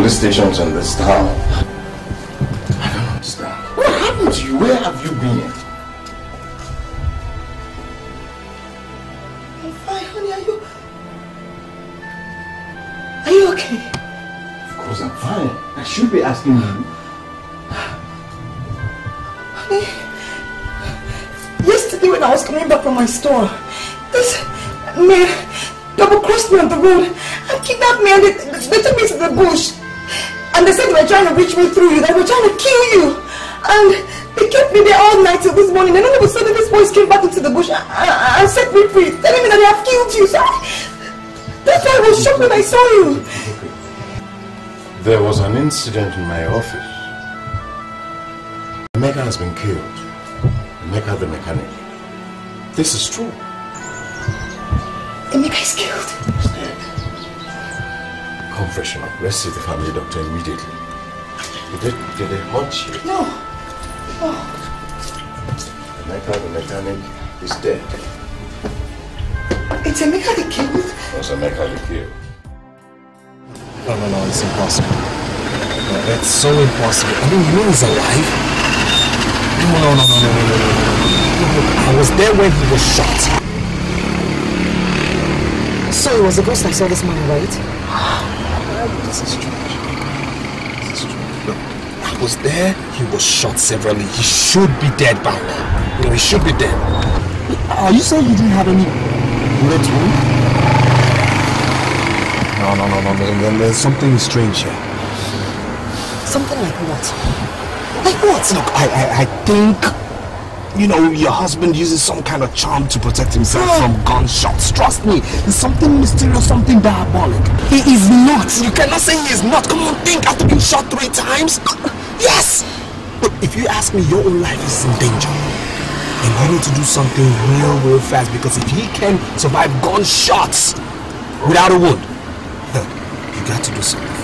Police stations in this town. I don't understand. What happened to you? Where have you been? I'm fine, honey. Are you... Are you okay? Of course I'm fine. I should be asking you. Honey, yesterday when I was coming back from my store, this man double crossed me on the road and kidnapped me and they, they took me to the bush. And they said they were trying to reach me through you, they were trying to kill you. And they kept me there all night till this morning. And all of a sudden, these boys came back into the bush and, and set me free, telling me that they have killed you. So I, that's why I was shocked when I saw you. There was an incident in my office. Emeka has been killed. Emeka the mechanic. This is true. Emeka is killed. Come, freshen up. Let's see the family doctor immediately. Did they, did they haunt you? No. Oh. Emeka the mechanic is dead. It's a mechanic killed? Oh, it's a mechanic killed. No, no, no, it's impossible. No, that's so impossible. I mean, you know he's alive? No, no, no, no, no, no, no, no. I was there when he was shot. So it was the ghost I saw this morning, right? This is strange. This is strange. Look, I was there. He was shot severally. He should be dead by now. You know, he should be dead. Are you saying you didn't have any bullet wound? No, no, no, no. Then there's something strange here. Something like what? Like what? Look, I, I, I think, you know, your husband uses some kind of charm to protect himself from gunshots. Trust me, it's something mysterious, something diabolic. He is not. You cannot say he is not. Come on, think. After being shot three times? Yes! But if you ask me, your own life is in danger. And you need to do something real, real fast because if he can survive gunshots without a wound, you got to do something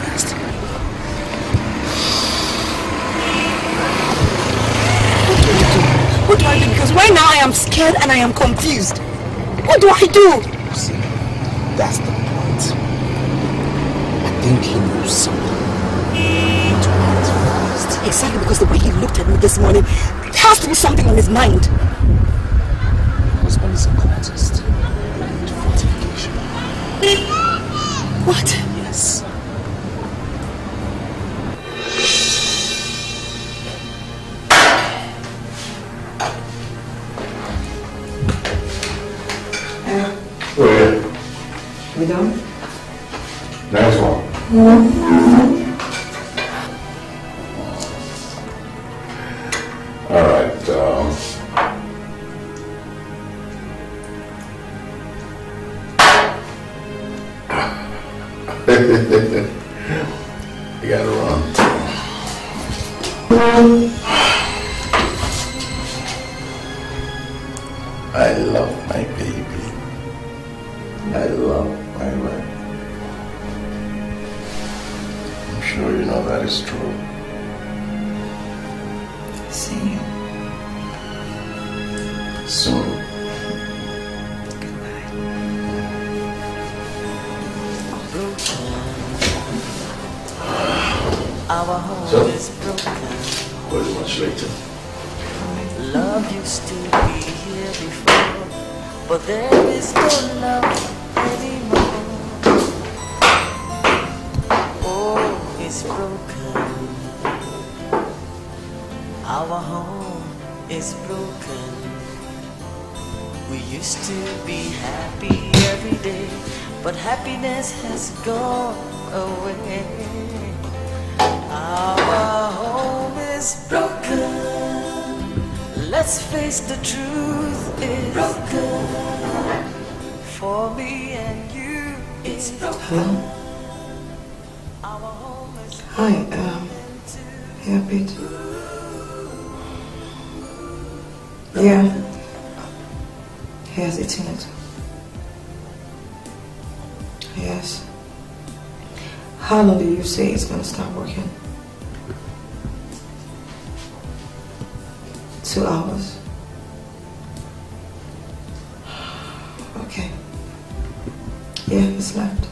Because right now I am scared and I am confused. What do I do? See, that's the point. I think he knows something. We need to act fast. Exactly because the way he looked at me this morning, there has to be something on his mind. My Husband is a cultist. Fortification. What? We don't? That's one. Mm-hmm. He has eaten it. Yes. How long do you say it's gonna start working? Two hours. Okay. Yeah, it's left.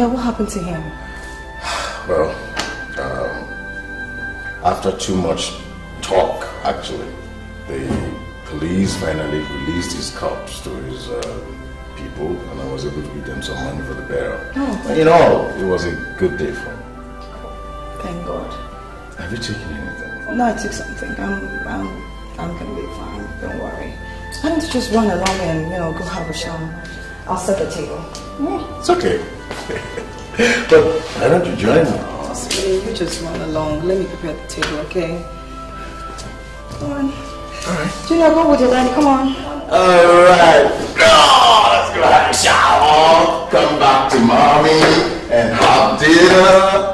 What? What happened to him? Well, um, after too much talk, actually, the police finally released his cops to his uh, people, and I was able to give them some money for the burial. Oh, In all, it was a good day for me. Thank God. Have you taken anything? No, I took something. I'm, I'm, I'm gonna be fine. Don't worry. Why don't you just run along and you know go have a shower? I'll set the table. It's okay. But why don't you join me? Sweetie, you just run along. Let me prepare the table, okay? Come on. Alright. Junior, go with your daddy. Come on. Alright. Oh, let's go have a shower. Come back to mommy and have dinner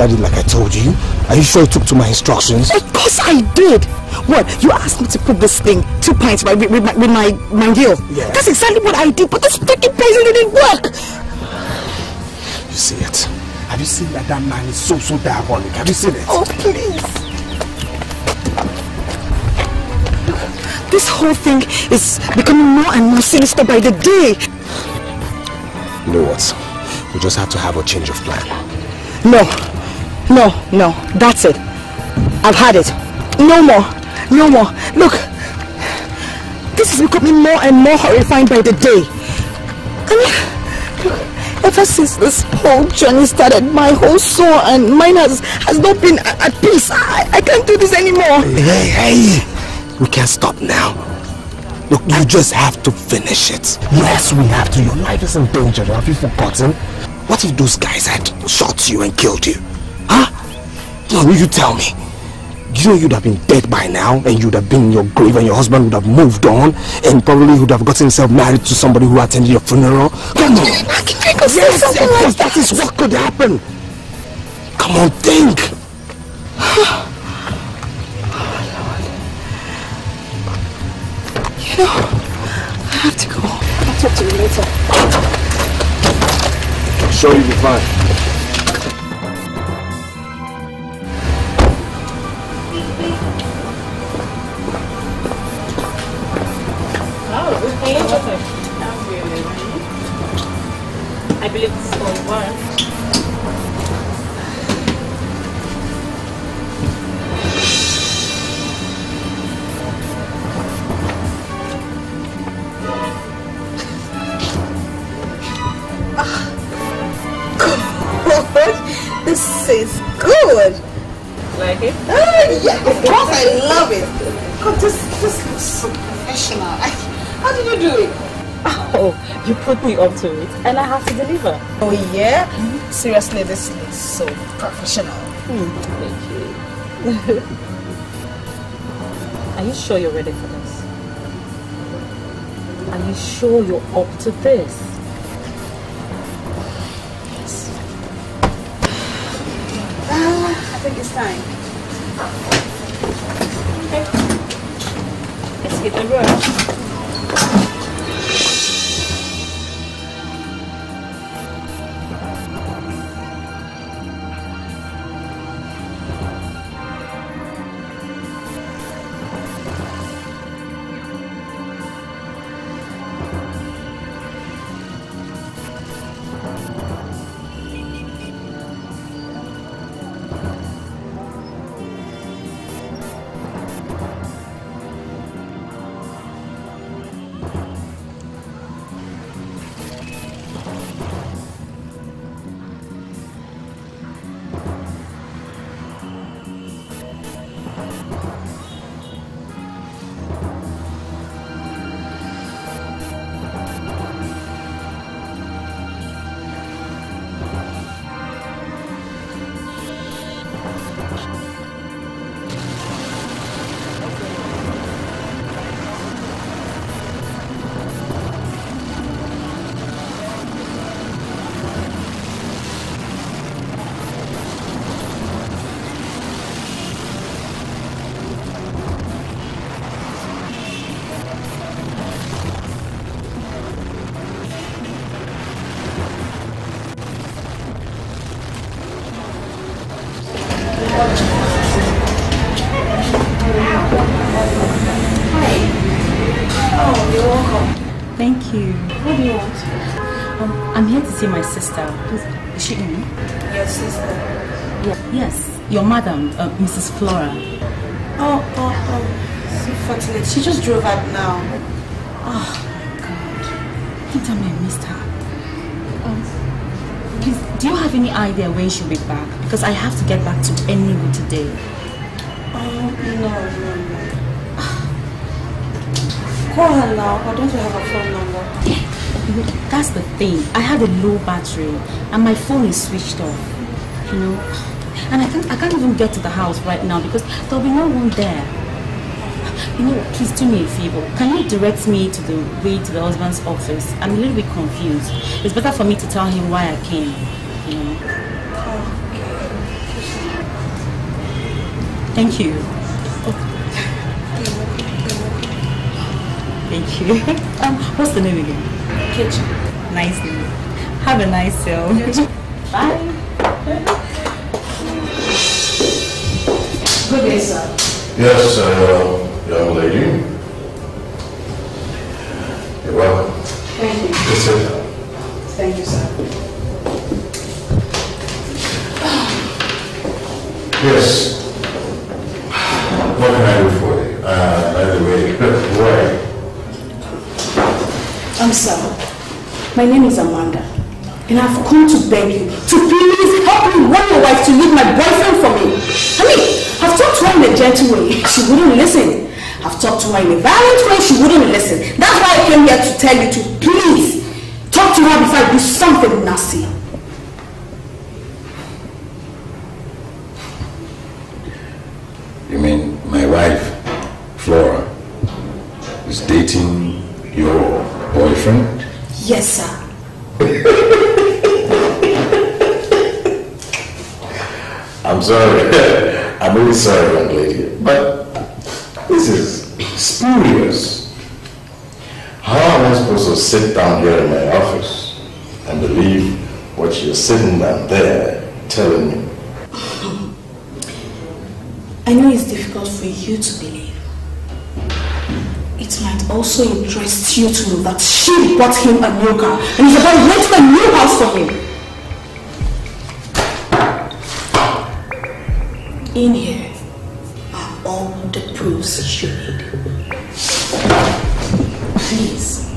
administered like I told you? Are you sure you took to my instructions? Of course I did. What? You asked me to put this thing, two pints with, with, my, with my, my deal. Yeah. That's exactly what I did, but this freaking poison didn't work. You see it? Have you seen that that man is so, so diabolic? Have you seen it? Oh, please. This whole thing is becoming more and more sinister by the day. You know what? We just have to have a change of plan. No, no, no, that's it. I've had it. No more, no more. Look, this is becoming more and more horrifying by the day. I mean, look, ever since this whole journey started, my whole soul and mine has, has not been at, at peace. I, I can't do this anymore. Hey, hey! We can't stop now. Look, you just have to finish it. Yes, we have to. Your life is in danger. Have you forgotten? What if those guys had shot you and killed you? Huh? No, you tell me. You know you'd have been dead by now and you'd have been in your grave and your husband would have moved on and probably would have gotten himself married to somebody who attended your funeral. Come on. I can, I can say Yes, something of like course, that is what could happen. Come on, think. Oh, You know, I have to go. I'll talk to you later. I'm sure you'll be fine. I believe this is all one. Good. This is good. Like it? Ah, yeah, of course I love it. God, this, this looks so professional. How did you do it? Ah, Oh, you put me up to it and I have to deliver. Oh yeah? Seriously, this is so professional. Thank you. Are you sure you're ready for this? Are you sure you're up to this? Uh, I think it's time. Okay. Let's hit the road. Thank you. See my sister. Is she in? Your sister. Yeah. Yes, your madam, uh, Mrs. Flora. Oh, oh, oh. So fortunate. She just drove up now. Oh, my God. Me I missed her. Um, please, do you have any idea when she'll be back? Because I have to get back to Enugu today. Oh, no, no, no. Call her now. Why don't you have a phone number? That's the thing. I had a low battery and my phone is switched off. You know, and I can't I can't even get to the house right now because there'll be no one there. You know, please do me a favor. Can you direct me to the way to the husband's office? I'm a little bit confused. It's better for me to tell him why I came. You know. Thank you. Thank you. Um, what's the name again? Kitchen. Nice name. Have a nice sail. Bye. Good day, sir. Yes, uh, come to beg you to please help me warn your wife to leave my boyfriend for me. I mean, I've talked to her in a gentle way. She wouldn't listen. I've talked to her in a violent way. She wouldn't listen. That's why I came here to tell you to please talk to her before I do something nasty. You mean my wife, Flora, is dating your boyfriend? Yes, sir. I'm sorry. I'm really sorry, young lady. But this is spurious. How am I supposed to sit down here in my office and believe what you're sitting down there telling me? I know it's difficult for you to believe. It might also interest you to know that she bought him a new car and is about to renting a new house for him. In here are all the proofs you need. Please,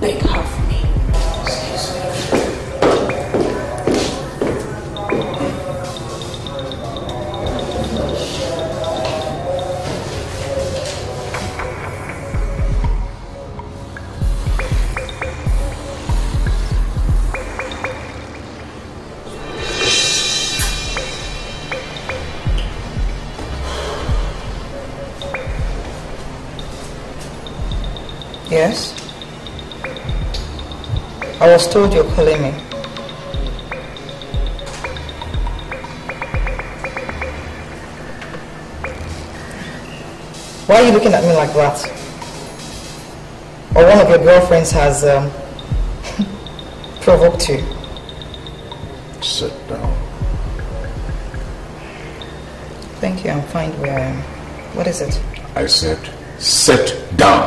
beg her Yes? I was told you're calling me. Why are you looking at me like that? Or one of your girlfriends has um, provoked you? Sit down. Thank you, I'm fine where I am. What is it? I said, sit down.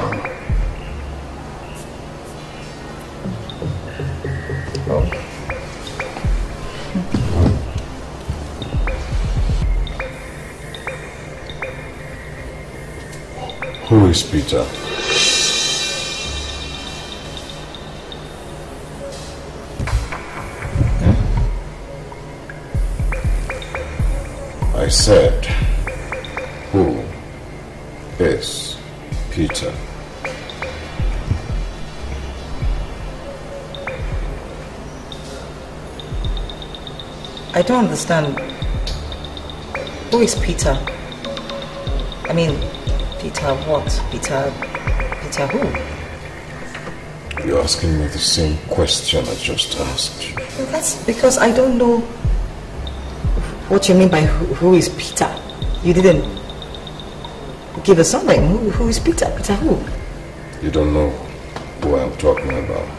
Is Peter? I said, who is Peter? I don't understand. Who is Peter? I mean, Peter what? Peter. Peter who? You're asking me the same question I just asked you. Well, that's because I don't know what you mean by who, who is Peter. You didn't give us something. Who, who is Peter? Peter who? You don't know who I'm talking about.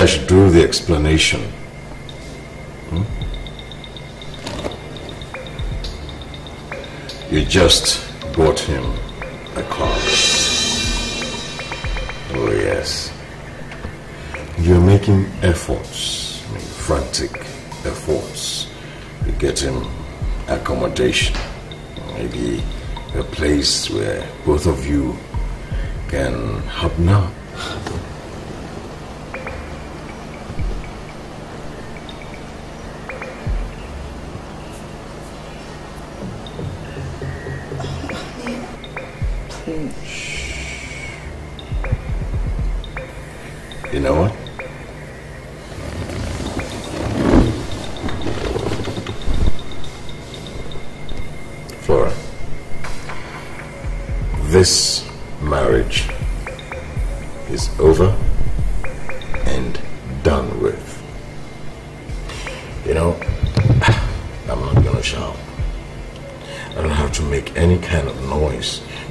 I should do the explanation. Hmm? You just bought him a car. Oh, yes. You're making efforts, I mean, frantic efforts to get him accommodation. Maybe a place where both of you can hobnob.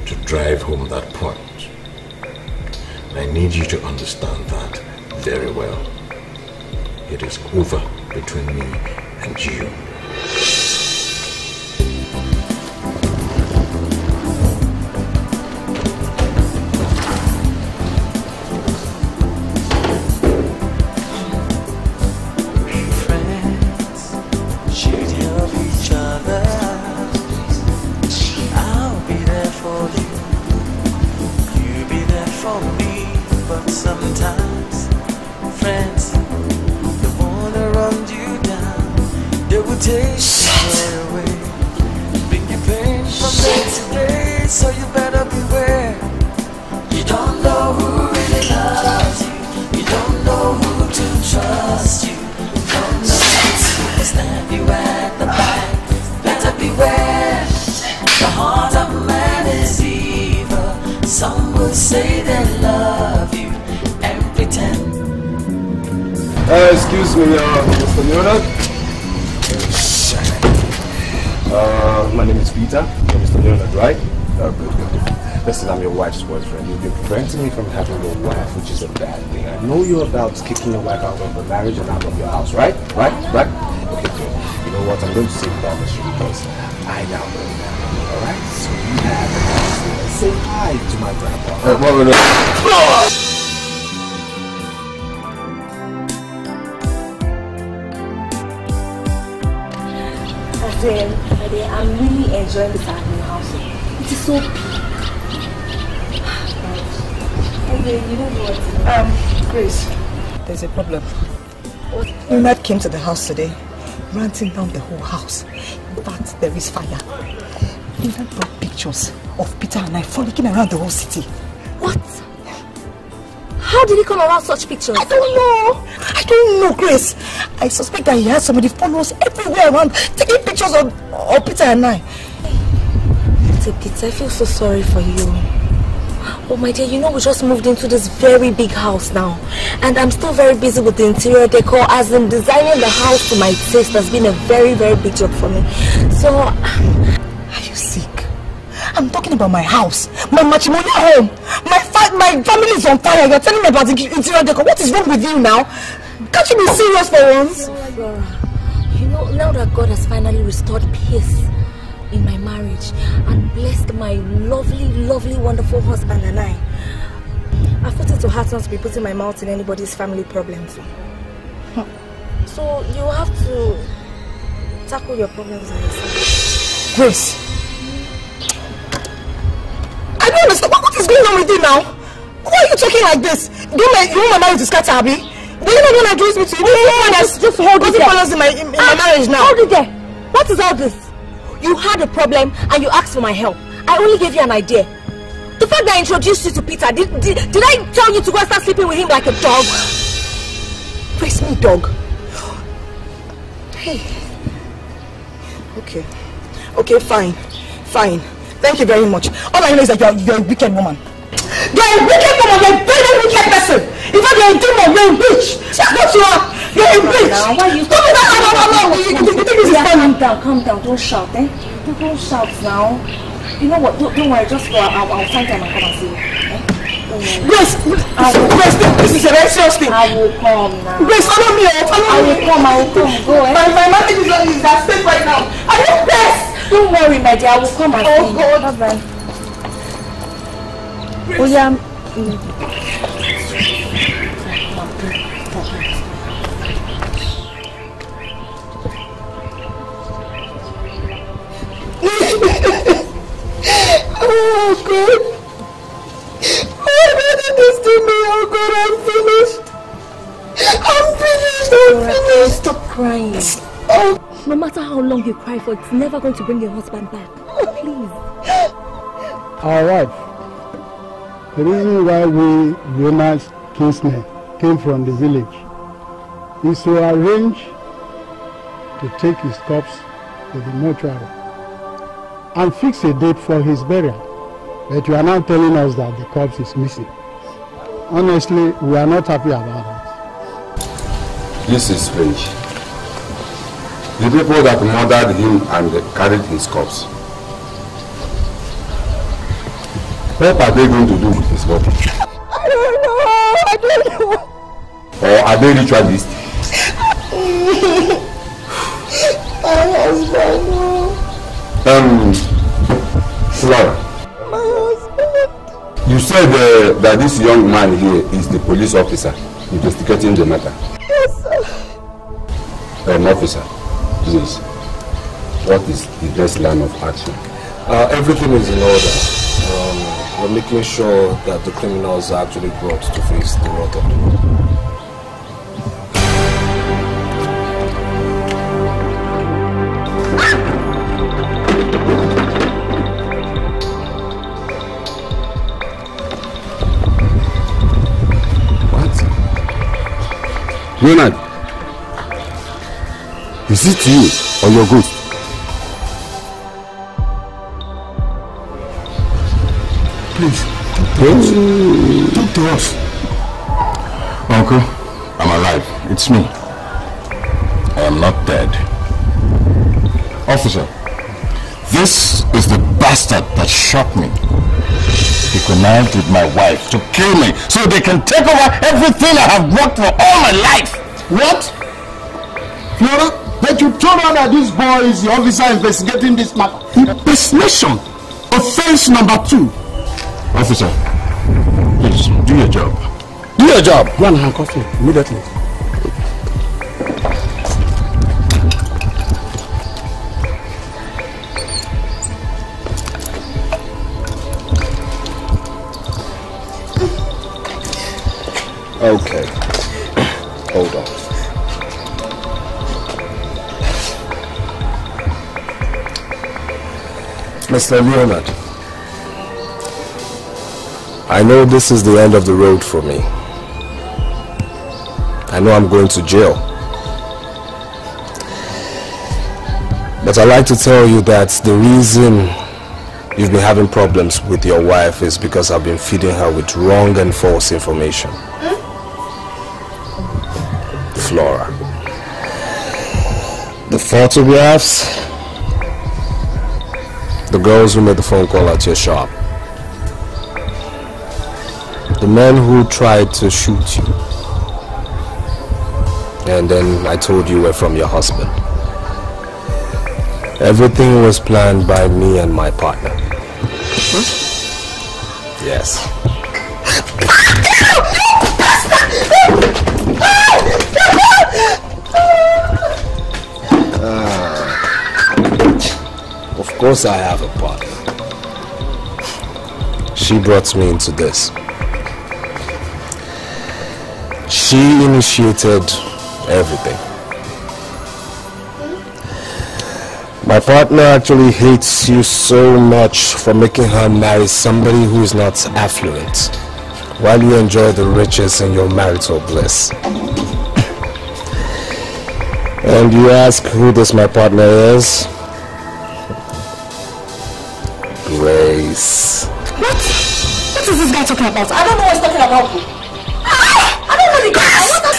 To drive home that point. I need you to understand that very well. It is over between me and you. About kicking your wife out of the marriage and out of your house, right? Right? Right? Okay, good. You know what? I'm going to say promise you because I now know now. Alright? So you have a nice. Say hi to my grandpa. Uh, in, Ade, I'm really enjoying this our new house. It is so big. Ade, you don't know what to do. Um, Grace, there's a problem. Leonard came to the house today, ranting down the whole house. In fact, there is fire. Leonard brought pictures of Peter and I frolicking around the whole city. What? How did he come around such pictures? I don't know. I don't know, Grace. I suspect that he has somebody follow us everywhere around, taking pictures of, of Peter and I. Peter, Peter, I feel so sorry for you. Oh my dear, you know we just moved into this very big house now. And I'm still very busy with the interior decor as in designing the house to my taste has been a very, very big job for me. So, Are you sick? I'm talking about my house, my matrimonial home. My my family is on fire. You're telling me about the interior decor. What is wrong with you now? Can't you be serious for once? Oh Flora, you know, now that God has finally restored peace in my marriage and blessed my lovely, lovely, wonderful husband and I, put it to heart not to be putting my mouth in anybody's family problems. So you have to tackle your problems yourself. Grace. I don't understand. What, is going on with you now? Why are you talking like this? Do you, want my- you want my marriage to scatter, Abby? Do you not want to introduce me to you? You want just, just hold it there. in my, in, in my Ah, marriage now. Hold it there. What is all this? You had a problem and you asked for my help. I only gave you an idea. Fact that I introduced you to Peter, did, did, did I tell you to go and start sleeping with him like a dog? Face me, dog. Hey. Okay. Okay, fine. Fine. Thank you very much. All I know is that you're, you're a wicked woman. You're a wicked woman. You're a very wicked person. In fact, you're a demon. You're a witch. That's what you are. You're a witch. Now, why you Don't do that. No, no, no, no. You, you, you think this is funny? calm down, calm down. Don't shout, eh? Don't shout now. You know what? Don't, don't worry. Just go. I'll, I'll find time and come and see you. Eh? Worry. Grace, I will, Grace, this, is a very serious thing. I will come now. Grace, follow me. oh, Follow I me. will come. I will come. Go, eh? My, my marriage is, is at stake right now. Are you pissed? Don't worry, my dear. I will come and Oh, see you. God. Bye bye. Oh yeah. mm. Oh God! Why did you this to me? Oh God, I'm finished. I'm finished. I'm Laura, finished. Stop crying. Oh, No matter how long you cry for, it's never going to bring your husband back. Please. Our wife, the reason why we, Jonas kinsmen, came from the village is to arrange to take his corpse to the mortuary and fix a date for his burial. But you are now telling us that the corpse is missing. Honestly, we are not happy about that. This is strange. The people that murdered him and carried his corpse. What are they going to do with his body? I don't know. I don't know. Or are they ritualists? My husband. Um, Flora, My husband. you said uh, that this young man here is the police officer investigating the matter. Yes, sir. Um, officer, please, what is the best line of action? Uh, everything is in order. Um, we're making sure that the criminals are actually brought to face the wrath of the law. Leonard, is it you or your ghost? Please, don't, talk to us. Uncle, I'm alive. It's me. I am not dead. Officer, This is the bastard that shot me. He connived with my wife to kill me so they can take over everything I have worked for all my life. What? Flora, that you told her that this boy is the officer investigating this matter. Impersonation. Offense number two. Officer, please do your job. Do your job. Go and handcuff him immediately. Okay. Hold on. Mr. Leonard, I know this is the end of the road for me. I know I'm going to jail. But I'd like to tell you that the reason you've been having problems with your wife is because I've been feeding her with wrong and false information. Photographs, the girls who made the phone call at your shop, the men who tried to shoot you, and then I told you were from your husband. Everything was planned by me and my partner. Yes. Course I have a partner. She brought me into this. She initiated everything. My partner actually hates you so much for making her marry somebody who is not affluent while you enjoy the riches in your marital bliss. And you ask who this my partner is? Grace. What? What is this guy talking about? I don't know what he's talking about. Ah, I don't know the guy. What the...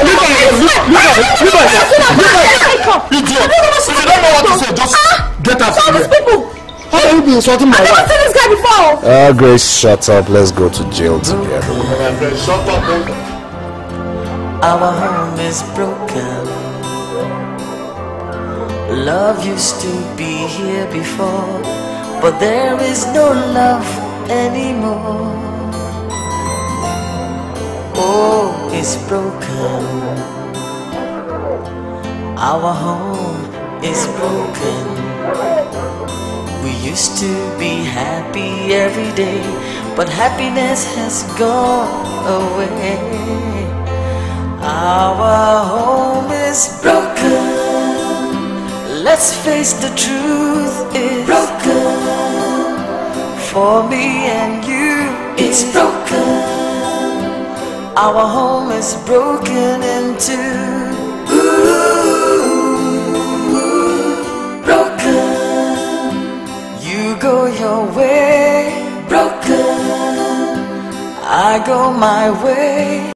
Look at him! Look at him! Look at him! Look at him! Idiot! If you don't know what to say, just get out of here. people! How can you be insulting my I've never wife? seen this guy before. Ah, Grace, shut up. Let's go to jail together. Shut up, Our home is broken. Love used to be here before, but there is no love anymore. Oh, it's broken. Our home is broken. We used to be happy every day, but happiness has gone away. Our home is broken. Let's face the truth, it's broken. For me and you, it's broken. Our home is broken into ooh, broken. You go your way, broken. I go my way.